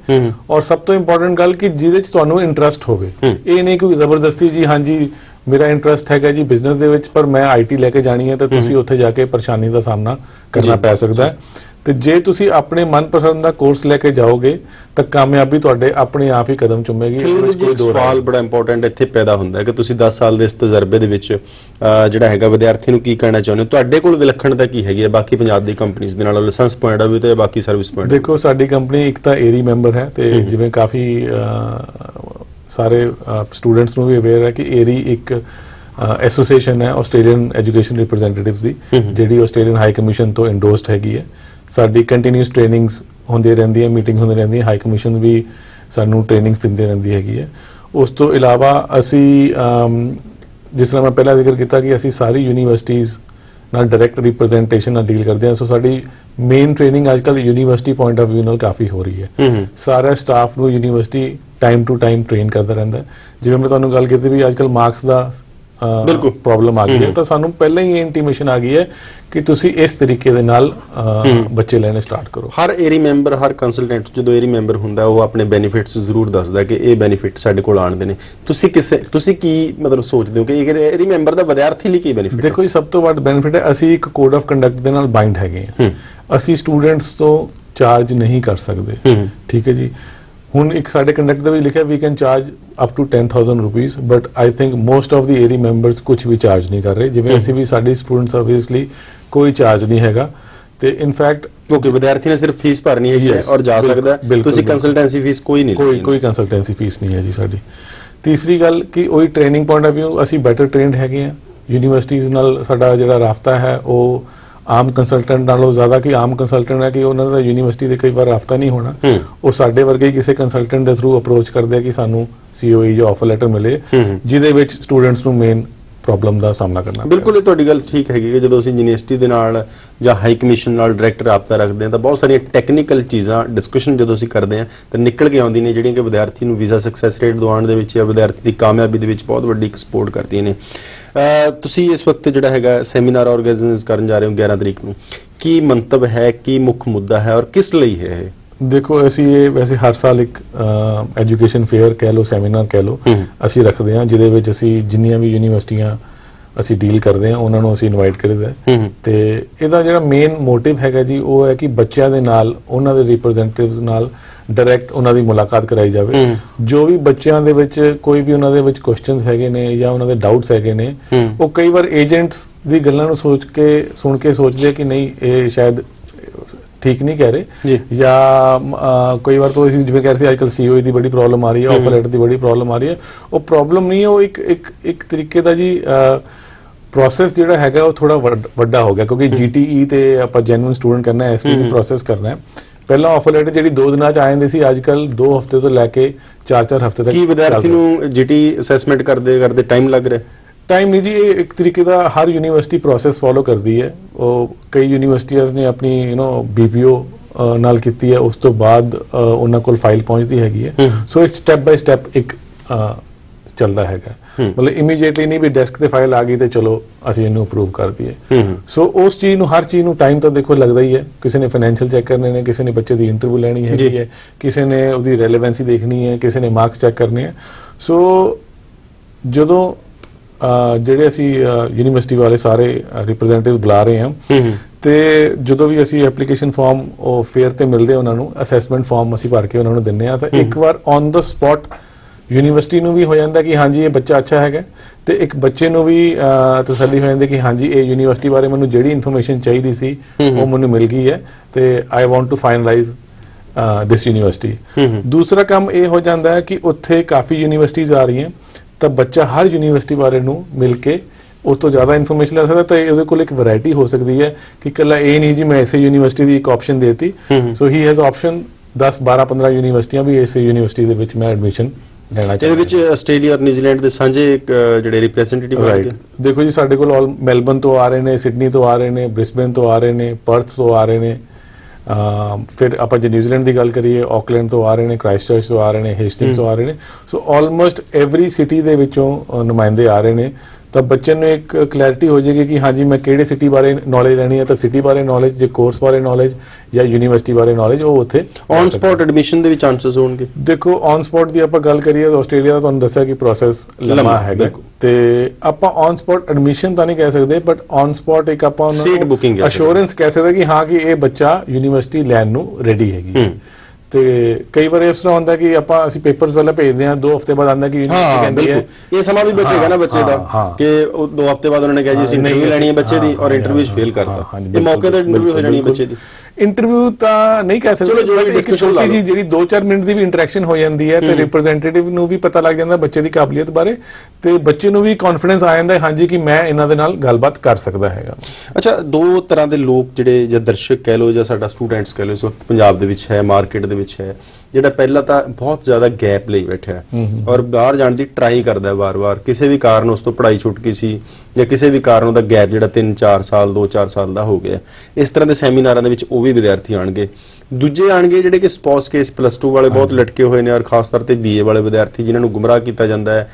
ਔਰ ਸਭ ਤੋਂ ਇੰਪੋਰਟੈਂਟ ਗੱਲ ਕਿ ਜਿਹਦੇ ਚ ਤੁਹਾਨੂੰ ਇੰਟਰਸਟ ਹੋਵੇ। ਇਹ ਨਹੀਂ ਕਿ ਜ਼ਬਰਦਸਤੀ ਜੀ ਹਾਂਜੀ ਮੇਰਾ ਇੰਟਰਸਟ ਹੈਗਾ ਜੀ ਬਿਜ਼ਨਸ ਦੇ ਵਿੱਚ ਪਰ ਮੈਂ ਆਈਟੀ ਲੈ ਕੇ ਜਾਣੀ ਹੈ ਤਾਂ ਤੁਸੀਂ ਉੱਥੇ ਜਾ ਕੇ ਪਰੇਸ਼ਾਨੀ ਦਾ ਸਾਹਮਣਾ ਕਰਨਾ। ਪੈ ਸਕਦਾ ਹੈ। ਤੇ ਜੇ ਤੁਸੀਂ ਆਪਣੇ ਮਨਪਸੰਦ ਦਾ ਕੋਰਸ ਲੈ ਕੇ ਜਾਓਗੇ ਤਾਂ ਕਾਮਯਾਬੀ ਤੁਹਾਡੇ ਆਪਣੇ ਆਪ ਹੀ ਕਦਮ ਚੁੰਮੇਗੀ ਕੋਈ ਸਵਾਲ ਬੜਾ ਇੰਪੋਰਟੈਂਟ ਇੱਥੇ ਪੈਦਾ ਹੁੰਦਾ ਹੈ ਕਿ ਤੁਸੀਂ 10 ਸਾਲ ਦੇ ਇਸ ਤਜਰਬੇ ਦੇ ਵਿੱਚ ਜਿਹੜਾ ਹੈਗਾ ਵਿਦਿਆਰਥੀ ਨੂੰ ਕੀ ਕਹਿਣਾ ਚਾਹੁੰਦੇ ਹੋ? ਤੁਹਾਡੇ ਕੋਲ ਵਿਲੱਖਣਤਾ ਕੀ ਹੈਗੀ ਹੈ? ਬਾਕੀ ਪੰਜਾਬ ਦੀ ਕੰਪਨੀਆਂ ਦੇ ਨਾਲ ਲਾਇਸੈਂਸ ਪੁਆਇੰਟ ਆ ਵੀ ਤੇ ਬਾਕੀ ਸਰਵਿਸ ਪੁਆਇੰਟ ਦੇਖੋ ਸਾਡੀ ਕੰਪਨੀ ਇੱਕ ਤਾਂ ਏਰੀ ਮੈਂਬਰ ਹੈ ਤੇ ਜਿਵੇਂ ਕਾਫੀ ਸਾਰੇ ਸਟੂਡੈਂਟਸ ਨੂੰ ਵੀ ਅਵੇਅਰ ਹੈ ਕਿ ਏਰੀ ਇੱਕ ਐਸੋਸੀਏਸ਼ਨ ਹੈ ਆਸਟ੍ਰੇਲੀਅਨ ਐਜੂਕੇਸ਼ਨ ਰਿਪਰੈਜ਼ੈਂਟੇਟਿਵਸ ਦੀ ਜਿਹੜੀ ਆਸਟ੍ਰੇਲੀਅਨ ਹਾਈ ਕਮਿਸ਼ਨ ਤੋਂ ਇੰਡੋਸਡ ਹੈਗੀ ਹੈ। ਸਾਡੀ ਕੰਟੀਨਿਊਸ ਟ੍ਰੇਨਿੰਗਸ ਹੁੰਦੀਆਂ ਰਹਿੰਦੀਆਂ ਮੀਟਿੰਗ ਹੁੰਦੀਆਂ ਰਹਿੰਦੀਆਂ ਹਾਈ ਕਮਿਸ਼ਨ ਵੀ ਸਾਨੂੰ ਟ੍ਰੇਨਿੰਗਸ ਦਿੰਦੀ ਰਹਿੰਦੀ ਹੈਗੀ ਹੈ। ਉਸ ਤੋਂ ਇਲਾਵਾ ਅਸੀਂ ਜਿਸ ਤਰ੍ਹਾਂ ਮੈਂ ਪਹਿਲਾਂ ਜ਼ਿਕਰ ਕੀਤਾ ਕਿ ਅਸੀਂ ਸਾਰੀ ਯੂਨੀਵਰਸਿਟੀਜ਼ ਨਾਲ ਡਾਇਰੈਕਟ ਰਿਪਰੈਜ਼ੈਂਟੇਸ਼ਨ ਨਾਲ ਡੀਲ ਕਰਦੇ ਹਾਂ ਸੋ ਸਾਡੀ ਮੇਨ ਟ੍ਰੇਨਿੰਗ ਅੱਜਕੱਲ ਯੂਨੀਵਰਸਿਟੀ ਪੁਆਇੰਟ ਆਫ View ਨਾਲ ਕਾਫੀ ਹੋ ਰਹੀ ਹੈ। ਹੂੰ ਹੂੰ। ਸਾਰਾ ਸਟਾਫ ਨੂੰ university time to time train ਕਰਦਾ ਰਹਿੰਦਾ ਹੈ। ਜਿਵੇਂ ਮੈਂ ਤੁਹਾਨੂੰ ਗੱਲ ਕੀਤੀ ਵੀ ਅੱਜਕੱਲ ਮਾਰਕਸ ਦਾ ਬਿਲਕੁਲ। ਪ੍ਰੋਬਲਮ ਆ ਗਈ ਹੈ। ਤਾਂ ਸਾਨੂੰ ਪਹਿਲਾਂ ਹੀ ਇੰਟੀਮੇਸ਼ਨ ਆ ਗਈ ਹੈ ਕਿ ਤੁਸੀਂ ਇਸ ਤਰੀਕੇ ਦੇ ਨਾਲ ਬੱਚੇ ਲੈਣੇ ਸਟਾਰਟ ਕਰੋ। ਹਰ ਏਰੀ ਮੈਂਬਰ ਹਰ ਕੰਸਲਟੈਂਟ ਜਦੋਂ ਏਰੀ ਮੈਂਬਰ ਹੁੰਦਾ ਉਹ ਆਪਣੇ ਬੈਨੀਫਿਟਸ ਜ਼ਰੂਰ ਦੱਸਦਾ ਕਿ ਇਹ ਬੈਨੀਫਿਟ ਸਾਡੇ ਕੋਲ ਆਣਦੇ ਨੇ। ਤੁਸੀਂ ਕਿਸੇ ਤੁਸੀਂ ਕੀ ਮਤਲਬ ਸੋਚਦੇ ਹੋ ਕਿ ਇਹ ਏਰੀ ਮੈਂਬਰ ਦਾ ਵਿਦਿਆਰਥੀ ਲਈ ਕੀ ਬੈਨੀਫਿਟ ਦੇਖੋ ਜੀ ਸਭ ਤੋਂ ਵੱਧ ਬੈਨੀਫਿਟ ਹੈ ਅਸੀਂ ਇੱਕ ਕੋਡ ਆਫ ਕੰਡਕਟ ਦੇ ਨਾਲ ਬਾਈਂਡ ਹੈਗੇ ਹਾਂ। ਅਸੀਂ ਸਟੂਡੈਂਟਸ ਤੋਂ ਚਾਰਜ ਨਹੀਂ ਕਰ ਸਕਦੇ। ਠੀਕ ਹੈ ਜੀ। ਹੁਣ ਇੱਕ ਸਾਡੇ ਕੰਡਕਟ ਦੇ ਵਿੱਚ ਲਿਖਿਆ we can charge up to 10000 rupees but I think most of the area members ਕੁਝ ਵੀ ਚਾਰਜ ਨਹੀਂ ਕਰ ਰਹੇ। ਜਿਵੇਂ ਅਸੀਂ ਵੀ ਸਾਡੀ ਸਟੂਡੈਂਟ ਸਰਵਿਸ ਲਈ ਕੋਈ ਚਾਰਜ ਨਹੀਂ ਹੈਗਾ। ਤੇ ਇਨਫੈਕਟ ਕਿਉਂਕਿ ਵਿਦਿਆਰਥੀ ਨੇ ਸਿਰਫ ਫੀਸ ਭਰਨੀ ਹੈ ਔਰ ਜਾ ਸਕਦਾ ਤੁਸੀਂ। ਕੰਸਲਟੈਂਸੀ ਫੀਸ ਕੋਈ ਨਹੀਂ ਕੋਈ। ਕੋਈ ਕੰਸਲਟੈਂਸੀ ਫੀਸ ਨਹੀਂ ਹੈ ਜੀ ਸਾਡੀ। ਤੀਸਰੀ ਗੱਲ ਕਿ ਉਹੀ ਟ੍ਰੇਨਿੰਗ ਪੁਆਇੰਟ ਆਫ View ਅਸੀਂ ਬੈਟਰ ਟ੍ਰੇਨਡ ਹੈਗੇ ਆ ਯੂਨੀਵਰਸਿਟੀਜ਼ ਨਾਲ ਸਾਡਾ ਜਿਹੜਾ ਰਾਫਤਾ ਹੈ ਉਹ ਆਮ ਕੰਸਲਟੈਂਟ ਨਾਲੋਂ ਜ਼ਿਆਦਾ ਕਿ ਆਮ ਕੰਸਲਟੈਂਟ ਹੈ ਕਿ ਉਹਨਾਂ ਦਾ ਯੂਨੀਵਰਸਿਟੀ ਦੇ ਕਈ ਵਾਰ ਰਾਫਤਾ ਨਹੀਂ ਹੋਣਾ। ਉਹ ਸਾਡੇ ਵਰਗੇ ਕਿਸੇ ਕੰਸਲਟੈਂਟ ਦੇ ਥਰੂ ਅਪਰੋਚ ਕਰਦੇ ਆ ਕਿ ਸਾਨੂੰ ਸੀਓਈ ਜਾਂ ਆਫਰ ਲੈਟਰ ਮਿਲੇ। ਜਿਹਦੇ ਵਿੱਚ ਸਟੂਡੈਂਟਸ ਨੂੰ ਮੇਨ ਪ੍ਰੋਬਲਮ ਦਾ ਸਾਹਮਣਾ ਕਰਨਾ ਬਿਲਕੁਲ ਇਹ ਤੁਹਾਡੀ ਗੱਲ ਠੀਕ ਹੈਗੀ ਕਿ ਜਦੋਂ ਅਸੀਂ ਯੂਨੀਵਰਸਿਟੀ ਦੇ ਨਾਲ ਜਾਂ ਹਾਈ ਕਮਿਸ਼ਨ ਨਾਲ ਡਾਇਰੈਕਟ ਰਾਬਤਾ ਰੱਖਦੇ ਹਾਂ ਤਾਂ ਬਹੁਤ ਸਾਰੀਆਂ ਟੈਕਨੀਕਲ ਚੀਜ਼ਾਂ ਡਿਸਕਸ਼ਨ ਜਦੋਂ ਅਸੀਂ ਕਰਦੇ ਹਾਂ ਤਾਂ ਨਿਕਲ ਕੇ ਆਉਂਦੀਆਂ ਨੇ ਜਿਹੜੀਆਂ ਕਿ ਵਿਦਿਆਰਥੀ ਨੂੰ ਵੀਜ਼ਾ ਸਕਸੈਸ ਰੇਟ ਦਿਵਾਉਣ ਦੇ ਵਿੱਚ ਜਾਂ ਵਿਦਿਆਰਥੀ ਦੀ ਕਾਮਯਾਬੀ ਦੇ ਵਿੱਚ ਬਹੁਤ ਵੱਡੀ ਸਪੋਰਟ ਕਰਦੀਆਂ ਨੇ ਤੁਸੀਂ ਇਸ ਵਕਤ ਜਿਹੜਾ ਹੈਗਾ ਸੈਮੀਨਾਰ ਆਰਗੇਨਾਈਜ਼ ਕਰਨ ਜਾ ਰਹੇ ਹੋ 11 ਤਰੀਕ ਨੂੰ। ਕੀ ਮੰਤਵ ਹੈ ਕੀ ਮੁੱਖ ਮੁੱਦਾ ਹੈ ਔਰ ਕਿਸ ਲਈ ਹੈ ਇਹ? ਦੇਖੋ ਅਸੀਂ ਇਹ ਵੈਸੇ ਹਰ ਸਾਲ ਇੱਕ ਐਜੂਕੇਸ਼ਨ ਫੇਅਰ ਕਹਿ ਲਓ ਸੈਮੀਨਾਰ ਕਹਿ ਲਓ। ਅਸੀਂ ਰੱਖਦੇ ਹਾਂ ਜਿਹਦੇ ਵਿੱਚ ਅਸੀਂ ਜਿੰਨੀਆਂ ਵੀ ਯੂਨੀਵਰਸਿਟੀਆਂ ਅਸੀਂ ਡੀਲ ਕਰਦੇ ਹਾਂ ਉਹਨਾਂ ਨੂੰ ਅਸੀਂ ਇਨਵਾਈਟ ਕਰੀਦਾ ਤੇ ਇਹਦਾ ਜਿਹੜਾ ਮੇਨ ਮੋਟਿਵ ਹੈਗਾ ਜੀ ਉਹ ਹੈ ਕਿ ਬੱਚਿਆਂ ਦੇ ਨਾਲ ਉਹਨਾਂ ਦੇ ਰਿਪਰੈਜ਼ੈਂਟੇਟਿਵਸ ਨਾਲ ਡਾਇਰੈਕਟ ਉਹਨਾਂ ਦੀ ਮੁਲਾਕਾਤ ਕਰਾਈ ਜਾਵੇ। ਜੋ ਵੀ ਬੱਚਿਆਂ ਦੇ ਵਿੱਚ ਕੋਈ ਵੀ ਉਹਨਾਂ ਦੇ ਵਿੱਚ ਕੁਐਸਚਨਸ ਹੈਗੇ ਨੇ ਜਾਂ ਉਹਨਾਂ ਦੇ ਡਾਊਟਸ ਹੈਗੇ ਨੇ ਉਹ ਕਈ ਵਾਰ ਏਜੰਟਸ ਦੀ ਗੱਲਾਂ ਨੂੰ ਸੋਚ ਕੇ ਸੁਣ ਕੇ ਸੋਚਦੇ ਕਿ ਨਹੀਂ ਇਹ ਸ਼ਾਇਦ ਠੀਕ ਨਹੀਂ ਕਹਿ। ਰਹੇ। ਜਾਂ। ਕਈ ਵਾਰ ਤਾਂ ਜਿਵੇਂ ਕਹਿ ਰਹੇ ਸੀ ਅੱਜਕੱਲ ਸੀਓਈ ਦੀ ਬੜੀ ਪ੍ਰੋਬਲਮ ਆ ਰਹੀ ਹੈ ਆਫਰ ਲੈਟਰ ਦੀ ਬੜੀ ਪ੍ਰੋਬਲਮ ਆ ਰਹੀ ਹੈ। ਉਹ ਪ੍ਰੋਬਲਮ ਨਹੀਂ ਹੈ ਉਹ ਇੱਕ ਇੱਕ ਇੱਕ ਤਰੀਕੇ ਦਾ ਜੀ ਪ੍ਰੋਸੈਸ ਜਿਹੜਾ ਹੈਗਾ ਉਹ ਥੋੜਾ ਵੱਡਾ ਹੋ ਗਿਆ। ਕਿਉਂਕਿ ਜੀਟੀਈ ਤੇ ਆਪਾਂ ਜੈਨੂਇਨ ਸਟੂਡੈਂਟ ਕਰਨਾ ਹੈ। ਐਸਟੀਪੀ ਪ੍ਰੋਸੈਸ ਕਰਨਾ ਹੈ। ਪਹਿਲਾਂ ਆਫਰ ਲੈਟਰ ਜਿਹੜੀ 2 ਦਿਨਾਂ ਚ ਆ ਜਾਂਦੀ ਸੀ ਅੱਜਕੱਲ 2 ਹਫ਼ਤੇ ਤੋਂ ਲੈ ਕੇ 4-4 ਹਫ਼ਤੇ ਤੱਕ ਕੀ ਵਿਦਿਆਰਥੀ। ਨੂੰ ਜੀਟੀ ਅਸੈਸਮੈਂਟ ਕਰਦੇ ਕਰਦੇ ਟਾਈਮ ਲੱਗ ਰਿਹਾ? ਟਾਈਮ ਨਹੀਂ ਜੀ ਇਹ ਇੱਕ ਤਰੀਕੇ ਦਾ ਹਰ ਯੂਨੀਵਰਸਿਟੀ ਪ੍ਰੋਸੈਸ ਫੋਲੋ ਕਰਦੀ ਹੈ। ਉਹ ਕਈ ਯੂਨੀਵਰਸਿਟੀਆਂ ਨੇ ਆਪਣੀ ਯੂ نو ਬੀਪੀਓ ਨਾਲ ਕੀਤੀ ਹੈ। ਉਸ ਤੋਂ ਬਾਅਦ ਅ, ਉਹਨਾਂ ਕੋਲ ਫਾਈਲ ਪਹੁੰਚਦੀ ਹੈਗੀ ਹੈ। ਸੋ ਇੱਕ ਸਟੈਪ ਬਾਈ ਸਟੈਪ ਇੱਕ ਅ, ਚੱਲਦਾ ਹੈਗਾ। ਮਤਲਬ ਇਮੀਡੀਏਟਲੀ ਨਹੀਂ ਵੀ ਡੈਸਕ ਤੇ ਫਾਈਲ ਆ ਗਈ ਤੇ ਚਲੋ ਅਸੀਂ ਇਹਨੂੰ ਅਪਰੂਵ ਕਰ ਦਈਏ। ਸੋ ਉਸ ਚੀਜ਼ ਨੂੰ ਹਰ ਚੀਜ਼ ਨੂੰ ਟਾਈਮ ਤਾਂ ਦੇਖੋ ਲੱਗਦਾ ਹੀ ਹੈ। ਕਿਸੇ ਨੇ ਫਾਈਨੈਂਸ਼ੀਅਲ ਚੈੱਕ ਕਰਨੇ ਨੇ ਕਿਸੇ ਨੇ ਬੱਚੇ ਦੀ ਇੰਟਰਵਿਊ ਲੈਣੀ ਹੈਗੀ ਹੈ ਕਿਸੇ ਨੇ ਉਹਦੀ ਰੈਲੇਵੈਂਸੀ ਦੇਖਣੀ ਹੈ ਕਿਸੇ ਨੇ ਮਾਰਕਸ ਚੈੱਕ ਕਰਨੇ ਹੈ। ਸੋ ਜਦੋਂ ਜਿਹੜੇ ਅਸੀਂ ਯੂਨੀਵਰਸਿਟੀ ਵਾਲੇ ਸਾਰੇ ਰਿਪਰੈਜ਼ੈਂਟੇਟਿਵ ਬੁਲਾ ਰਹੇ ਹੂੰ ਤੇ ਜਦੋਂ ਵੀ ਅਸੀਂ ਐਪਲੀਕੇਸ਼ਨ ਫਾਰਮ ਉਹ ਫੇਅਰ ਤੇ ਮਿਲਦੇ ਉਹਨਾਂ ਨੂੰ ਅਸੈਸਮੈਂਟ ਫਾਰਮ ਅਸੀਂ ਭਰ ਕੇ ਉਹਨਾਂ ਨੂੰ ਦਿੰਨੇ ਆ ਤਾਂ ਇੱਕ ਵਾਰ ਔਨ ਦਾ ਸਪੌਟ ਯੂਨੀਵਰਸਿਟੀ ਨੂੰ ਵੀ ਹੋ ਜਾਂਦਾ ਕਿ ਹਾਂਜੀ ਇਹ ਬੱਚਾ ਅੱਛਾ ਹੈਗਾ। ਤੇ ਇੱਕ ਬੱਚੇ ਨੂੰ ਵੀ ਤਸੱਲੀ ਹੋ ਜਾਂਦੀ ਕਿ ਹਾਂਜੀ ਇਹ ਯੂਨੀਵਰਸਿਟੀ ਬਾਰੇ ਮੈਨੂੰ ਜਿਹੜੀ ਇਨਫੋਰਮੇਸ਼ਨ ਚਾਹੀਦੀ ਸੀ ਉਹ ਮੈਨੂੰ ਮਿਲ ਗਈ ਹੈ ਤੇ I want to finalise this university ਦੂਸਰਾ ਕੰਮ ਇਹ ਹੋ ਜਾਂਦਾ ਹੈ ਕਿ ਉੱਥੇ ਕਾਫੀ ਯੂਨੀਵਰਸਿਟੀਆਂ ਆ ਰਹੀਆਂ ਤਾਂ ਬੱਚਾ ਹਰ ਯੂਨੀਵਰਸਿਟੀ ਬਾਰੇ ਨੂੰ ਮਿਲ ਕੇ ਉਸ ਤੋਂ ਜ਼ਿਆਦਾ ਇਨਫੋਰਮੇਸ਼ਨ ਲੈ ਸਕਦਾ ਤਾਂ ਇਹਦੇ ਕੋਲ ਇੱਕ ਵੈਰਾਈਟੀ ਹੋ ਸਕਦੀ ਹੈ ਕਿ ਇਕੱਲਾ ਇਹ ਨਹੀਂ ਜੀ ਮੈਂ ਇਸੇ ਯੂਨੀਵਰਸਿਟੀ ਦੀ ਇੱਕ ਆਪਸ਼ਨ ਦੇਤੀ। ਸੋ ਹੀ। ਹੈਜ਼ ਆਪਸ਼ਨ 10 12 15 ਯੂਨੀਵਰਸਿਟੀਆਂ ਵੀ ਇਸੇ ਯੂਨੀਵਰਸਿਟੀ ਦੇ ਵਿੱਚ ਮੈਂ ਐਡਮਿਸ਼ਨ ਲੈਣਾ ਇਹਦੇ ਚਾਹੁੰਦਾ ਵਿੱਚ ਆਸਟ੍ਰੇਲੀਆ ਔਰ ਨਿਊਜ਼ੀਲੈਂਡ ਦੇ ਸਾਂਝੇ ਜਿਹੜੇ ਰਿਪਰੈਜ਼ੈਂਟੇਟਿਵ ਰਾਈਟ ਦੇਖੋ ਜੀ ਸਾਡੇ ਕੋਲ ਆਲ ਮੈਲਬਨ ਤੋਂ ਆ ਰਹੇ ਨੇ ਸਿਡਨੀ ਤੋਂ ਆ ਰਹੇ ਨੇ ਬ੍ਰਿਸਬਨ ਤੋਂ ਆ ਰਹੇ ਨੇ ਪਰਥ ਤੋਂ ਆ ਰਹੇ ਨੇ ਫਿਰ ਆਪਾਂ ਜੇ ਨਿਊਜ਼ੀਲੈਂਡ ਦੀ ਗੱਲ ਕਰੀਏ ਆਕਲੈਂਡ ਤੋਂ ਆ ਰਹੇ ਨੇ ਕ੍ਰਾਈਸਟਚਰਚ ਤੋਂ ਆ ਰਹੇ ਨੇ ਹੇਸਟਿੰਗਸ ਤੋਂ ਆ ਰਹੇ ਨੇ। ਸੋ ਆਲਮੋਸਟ ਐਵਰੀ ਸਿਟੀ ਦੇ ਵਿੱਚੋਂ ਨੁਮਾਇੰਦੇ ਆ ਰਹੇ ਨੇ। ਤਾਂ ਬੱਚੇ ਨੂੰ ਇੱਕ ਕਲੈਰਿਟੀ ਹੋ ਜਾਏਗੀ ਕਿ ਹਾਂਜੀ ਮੈਂ ਕਿਹੜੇ ਸਿਟੀ ਬਾਰੇ ਨੌਲੇਜ ਲੈਣੀ ਹੈ ਤਾਂ ਸਿਟੀ ਬਾਰੇ ਨੌਲੇਜ ਜੇ ਕੋਰਸ ਬਾਰੇ ਨੌਲੇਜ ਜਾਂ ਯੂਨੀਵਰਸਿਟੀ ਬਾਰੇ ਨੌਲੇਜ ਉਹ ਉੱਥੇ ਔਨ ਸਪੌਟ ਐਡਮਿਸ਼ਨ ਦੇ ਵੀ ਚਾਂਸਸ ਹੋਣਗੇ। ਦੇਖੋ ਔਨ ਸਪੌਟ ਦੀ ਆਪਾਂ ਗੱਲ ਕਰੀਏ ਤਾਂ ਆਸਟ੍ਰੇਲੀਆ ਦਾ ਤੁਹਾਨੂੰ ਦੱਸਿਆ ਕਿ ਪ੍ਰੋਸੈਸ ਲੰਮਾ, ਹੈਗਾ। ਤੇ ਆਪਾਂ ਔਨ ਸਪੌਟ ਐਡਮਿਸ਼ਨ ਤਾਂ ਨਹੀਂ ਕਹਿ ਸਕਦੇ ਬਟ ਔਨ ਸਪੌਟ ਇੱਕ ਆਪਾਂ ਕਹਿ ਸਕਦੇ ਅਸ਼ੋਰੈਂਸ ਕਹਿ ਸਕਦੇ ਕਿ ਹਾਂ ਕਿ ਇਹ ਬੱਚਾ ਯੂਨੀਵਰਸਿਟੀ ਲੈਣ ਨੂੰ ਰੈਡੀ ਹੈਗੀ। ਤੇ ਕਈ ਵਾਰ ਇਸ ਤਰ੍ਹਾਂ ਹੁੰਦਾ ਕਿ ਆਪਾਂ ਅਸੀਂ ਪੇਪਰਸ ਪਹਿਲਾਂ ਭੇਜਦੇ ਹਾਂ 2 ਹਫ਼ਤੇ ਬਾਅਦ ਆਉਂਦਾ ਕਿ ਯੂਨੀਵਰਸਿਟੀ ਕਹਿੰਦੀ ਹੈ ਇਹ ਸਮਾਂ ਵੀ ਬਚੇਗਾ ਨਾ ਬੱਚੇ ਦਾ। ਕਿ ਉਹ ਦੋ ਹਫ਼ਤੇ ਬਾਅਦ ਉਹਨਾਂ ਨੇ ਕਿਹਾ ਜੀ ਅਸੀਂ ਇੰਟਰਵਿਊ ਲੈਣੀ ਹੈ ਬੱਚੇ ਦੀ ਔਰ ਇੰਟਰਵਿਊ ਫੇਲ ਕਰਤਾ ਇਹ ਮੌਕੇ ਤੇ ਇੰਟਰਵਿਊ ਹੋ ਜਾਣੀ ਹੈ। ਬੱਚੇ ਦੀ ਇੰਟਰਵਿਊ ਤਾਂ ਨਹੀਂ ਕਹਿ ਸਕਦੇ ਚਲੋ ਜੋ ਵੀ discussion ਲਾ ਲਓ। ਜਿਹੀ ਜਿਹੜੀ 2-4 ਮਿੰਟ ਦੀ ਵੀ ਇੰਟਰੈਕਸ਼ਨ ਹੋ ਜਾਂਦੀ ਹੈ ਤੇ ਰਿਪਰੈਜ਼ੈਂਟੇਟਿਵ ਨੂੰ ਵੀ ਪਤਾ ਲੱਗ ਜਾਂਦਾ ਬੱਚੇ ਦੀ ਕਾਬਲੀਅਤ ਬਾਰੇ ਤੇ ਬੱਚੇ ਨੂੰ ਵੀ ਕੌਨਫੀਡੈਂਸ ਆ ਜਾਂਦਾ ਹੈ, ਹਾਂਜੀ ਕਿ ਮੈਂ ਇਹਨਾਂ ਦੇ ਨਾਲ ਗੱਲਬਾਤ ਕਰ ਸਕਦਾ ਹੈਗਾ। ਅੱਛਾ ਦੋ ਤਰ੍ਹਾਂ ਦੇ ਲੋਕ ਜਿਹੜੇ ਜਾਂ ਦਰਸ਼ਕ ਕਹਿ ਲਓ ਜਾਂ ਸਾਡਾ ਸਟੂਡੈਂਟਸ ਕਹਿ ਲਓ ਇਸ ਵਕਤ ਪੰਜਾਬ ਦੇ ਵਿੱਚ ਹੈ ਮਾਰਕੀਟ ਦੇ ਵਿੱਚ ਹੈ ਜਿਹੜਾ ਪਹਿਲਾਂ ਤਾਂ ਬਹੁਤ ਜ਼ਿਆਦਾ ਗੈਪ ਲਈ ਬੈਠਾ ਹੈ ਔਰ ਬਾਹਰ ਜਾਣ ਦੀ ਟਰਾਈ ਕਰਦਾ ਹੈ ਵਾਰ-ਵਾਰ ਕਿਸੇ ਵੀ ਕਾਰਨ ਉਸ ਤੋਂ ਪੜ੍ਹਾਈ ਛੁੱਟ ਗਈ ਸੀ ਜਾਂ ਕਿਸੇ ਵੀ ਕਾਰਨ ਉਹਦਾ ਗੈਪ ਜਿਹੜਾ 3-4 ਸਾਲ 2-4 ਸਾਲ ਦਾ ਹੋ ਗਿਆ ਇਸ ਤਰ੍ਹਾਂ ਦੇ ਸੈਮੀਨਾਰਾਂ ਦੇ ਵਿੱਚ ਉਹ ਵੀ ਵਿਦਿਆਰਥੀ ਆਣਗੇ। ਦੂਜੇ ਆਣਗੇ ਜਿਹੜੇ ਕਿ ਸਪੌਸ ਕੇਸ ਪਲੱਸ 2 ਵਾਲੇ ਬਹੁਤ ਲਟਕੇ ਹੋਏ ਨੇ ਔਰ ਖਾਸ ਤੌਰ ਤੇ ਬੀਏ ਵਾਲੇ ਵਿਦਿਆਰਥੀ ਜਿਨ੍ਹਾਂ ਨੂੰ ਗੁੰਮਰਾਹ ਕੀਤਾ ਜਾਂਦਾ ਹੈ।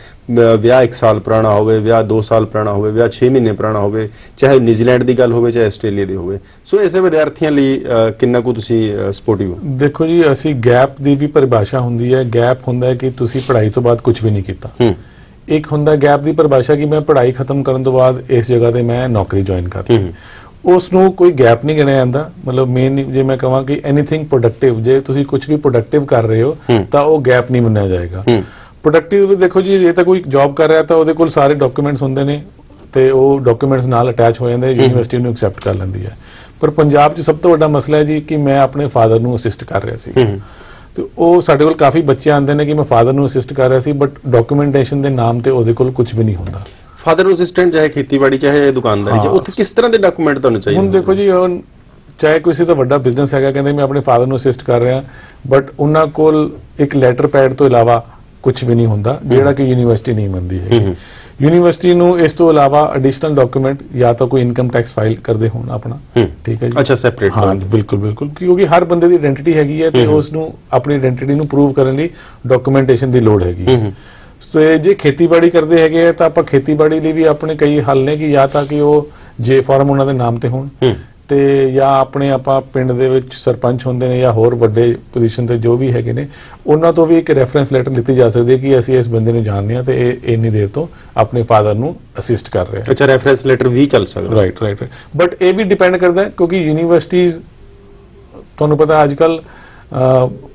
ਵਿਆਹ 1 ਸਾਲ ਪੁਰਾਣਾ ਹੋਵੇ ਵਿਆਹ 2 ਸਾਲ ਪੁਰਾਣਾ ਹੋਵੇ ਵਿਆਹ 6 ਮਹੀਨੇ ਪੁਰਾਣਾ ਹੋਵੇ ਚਾਹੇ ਨਿਊਜ਼ੀਲੈਂਡ ਦੀ ਗੱਲ ਹੋਵੇ ਚਾਹੇ ਆਸਟ੍ਰੇਲੀਆ ਦੀ ਹੋਵੇ। ਸੋ ਐਸੇ ਵਿਦਿਆਰਥੀਆਂ ਲਈ ਕਿੰਨਾ ਕੁ ਤੁਸੀਂ ਸਪੋਰਟਿਵ ਹੋ? ਦੇਖੋ ਜੀ ਅਸੀਂ ਗੈਪ ਦੀ ਵੀ ਪਰਿਭਾਸ਼ਾ ਹੁੰਦੀ ਹੈ। ਗੈਪ ਹੁੰਦਾ ਹੈ ਕਿ ਤੁਸੀਂ ਪੜ੍ਹਾਈ ਤੋਂ ਬਾਅਦ ਕੁਝ ਵੀ ਨਹੀਂ ਕੀਤਾ। ਇੱਕ ਹੁੰਦਾ ਗੈਪ ਦੀ ਪਰਿਭਾਸ਼ਾ ਕਿ ਮੈਂ ਪੜ੍ਹਾਈ ਖਤਮ ਕਰਨ ਤੋਂ ਬਾਅਦ ਇਸ ਜਗ੍ਹਾ ਤੇ ਮੈਂ ਨੌਕਰੀ ਜੁਆਇਨ ਕਰ ਲਈ ਉਸ ਨੂੰ ਕੋਈ ਗੈਪ ਨਹੀਂ ਗਿਣਿਆ ਜਾਂਦਾ। ਮਤਲਬ ਮੇਨ ਜੇ ਮੈਂ ਕਹਾਂ ਕਿ ਐਨੀਥਿੰਗ ਪ੍ਰੋਡਕਟਿਵ ਜੇ ਤੁਸੀਂ ਕੁਝ ਵੀ ਪ੍ਰੋਡਕਟਿਵ ਕਰ ਰਹੇ ਹੋ ਤਾਂ ਉਹ ਗੈਪ ਨਹੀਂ ਮੰਨਿਆ ਜਾਏਗਾ। ਪ੍ਰੋਡਕਟਿਵ ਦੇਖੋ ਜੀ ਜੇ ਤਾਂ ਕੋਈ ਜੌਬ ਕਰ ਰਿਹਾ ਤਾਂ ਉਹਦੇ ਕੋਲ ਸਾਰੇ ਡਾਕੂਮੈਂਟਸ ਹੁੰਦੇ ਨੇ ਤੇ ਉਹ ਡਾਕੂਮੈਂਟਸ ਨਾਲ ਅਟੈਚ ਹੋ ਜਾਂਦੇ ਯੂਨੀਵਰਸਿਟੀ ਨੂੰ ਐਕਸੈਪਟ ਕਰ ਲੈਂਦੀ ਹੈ। ਪਰ ਪੰਜਾਬ 'ਚ ਸਭ ਤੋਂ ਵੱਡਾ ਮਸਲਾ ਹੈ ਜੀ ਕਿ ਮੈਂ ਆਪਣੇ ਫਾਦਰ ਨੂੰ ਅਸਿਸਟ ਕਰ ਰਿਹਾ ਸੀ। ਤੇ ਉਹ ਸਾਡੇ ਕੋਲ ਕਾਫੀ ਬੱਚੇ ਆਉਂਦੇ ਨੇ ਕਿ ਮੈਂ ਫਾਦਰ ਨੂੰ ਅਸਿਸਟ ਕਰ ਰਿਹਾ ਸੀ ਬਟ ਡਾਕੂਮੈਂਟੇਸ਼ਨ ਦੇ ਨਾਮ ਤੇ ਉਹਦੇ ਕੋਲ ਕੁਝ ਵੀ ਨਹੀਂ ਹੁੰਦਾ। ਫਾਦਰ ਨੂੰ ਅਸਿਸਟੈਂਟ ਚਾਹੇ ਖੇਤੀਬਾੜੀ ਚਾਹੇ ਦੁਕਾਨਦਾਰੀ ਚ ਹਾਂ। ਉੱਥੇ ਕਿਸ ਤਰ੍ਹਾਂ ਦੇ ਡਾਕੂਮੈਂਟ ਤੁਹਾਨੂੰ ਚਾਹੀਦੇ ਹੁਣ ਦੇਖੋ ਜੀ ਚਾਹੇ ਕਿਸੇ ਦਾ ਵੱਡਾ ਬਿਜ਼ਨਸ ਹੈਗਾ ਕਹਿੰਦੇ ਮੈਂ ਆਪਣੇ ਫਾਦਰ ਨੂੰ ਅਸਿਸਟ ਕਰ ਰਿਹਾ ਬਟ ਉਹਨਾਂ ਕੋਲ ਇੱਕ ਲੈਟਰ ਪੈਡ ਤੋਂ ਇਲਾਵਾ ਕੁਝ ਵੀ ਨਹੀਂ ਹੁੰਦਾ ਜਿਹੜਾ ਕਿ ਯੂਨੀਵਰਸਿਟੀ ਨਹੀਂ ਮੰਨਦੀ ਹੈ ਯੂਨੀਵਰਸਿਟੀ ਨੂੰ ਇਸ ਤੋਂ ਇਲਾਵਾ ਐਡੀਸ਼ਨਲ ਡਾਕੂਮੈਂਟ ਜਾਂ ਤਾਂ ਕੋਈ ਇਨਕਮ ਟੈਕਸ ਫਾਈਲ ਕਰਦੇ ਹੋਣ ਆਪਣਾ। ਠੀਕ ਹੈ ਜੀ? ਅੱਛਾ ਸੈਪਰੇਟ ਹਾਂ ਬਿਲਕੁਲ ਬਿਲਕੁਲ। ਕਿਉਂਕਿ ਹਰ ਬੰਦੇ ਦੀ ਆਇਡੈਂਟੀਟੀ ਹੈਗੀ ਹੈ ਤੇ ਉਸ ਨੂੰ ਆਪਣੀ ਆਇਡੈਂਟੀਟੀ ਨੂੰ ਪ੍ਰੂਵ ਕਰਨ ਲਈ ਡਾਕੂਮੈਂਟੇਸ਼ਨ ਦੀ ਲੋੜ ਹੈਗੀ ਹੈ। ਸੋ ਜੇ ਖੇਤੀਬਾੜੀ ਕਰਦੇ ਹੈਗੇ ਆ ਤਾਂ ਆਪਾਂ ਖੇਤੀਬਾੜੀ ਲਈ ਵੀ ਆਪਣੇ ਕਈ ਹੱਲ ਨੇ ਕਿ ਜਾਂ ਤਾਂ ਕਿ ਉਹ ਜੇ ਫਾਰਮ ਉਹਨਾਂ ਦੇ ਨਾਮ ਤੇ ਹੋਣ। ਤੇ ਜਾਂ ਆਪਣੇ ਆਪਾਂ ਪਿੰਡ ਦੇ ਵਿੱਚ ਸਰਪੰਚ ਹੁੰਦੇ ਨੇ ਜਾਂ ਹੋਰ ਵੱਡੇ ਪੋਜੀਸ਼ਨ ਤੇ ਜੋ ਵੀ ਹੈਗੇ ਨੇ ਉਹਨਾਂ ਤੋਂ ਵੀ ਇੱਕ ਰੈਫਰੈਂਸ ਲੈਟਰ ਲਿੱਤੀ ਜਾ ਸਕਦੀ ਹੈ ਕਿ ਅਸੀਂ ਇਸ ਬੰਦੇ ਨੂੰ ਜਾਣਦੇ ਹਾਂ ਤੇ ਇਹ ਇੰਨੀ ਦੇਰ ਤੋਂ ਆਪਣੇ ਫਾਦਰ ਨੂੰ ਅਸਿਸਟ ਕਰ ਰਿਹਾ ਹੈ। ਅੱਛਾ ਰੈਫਰੈਂਸ ਲੈਟਰ ਵੀ ਚੱਲ ਸਕਦਾ। ਰਾਈਟ ਰਾਈਟ ਬਟ ਇਹ ਵੀ ਡਿਪੈਂਡ ਕਰਦਾ ਹੈ ਕਿਉਂਕਿ ਯੂਨੀਵਰਸਿਟੀਜ਼ ਤੁਹਾਨੂੰ ਪਤਾ ਅੱਜ ਕੱਲ ਅਹ,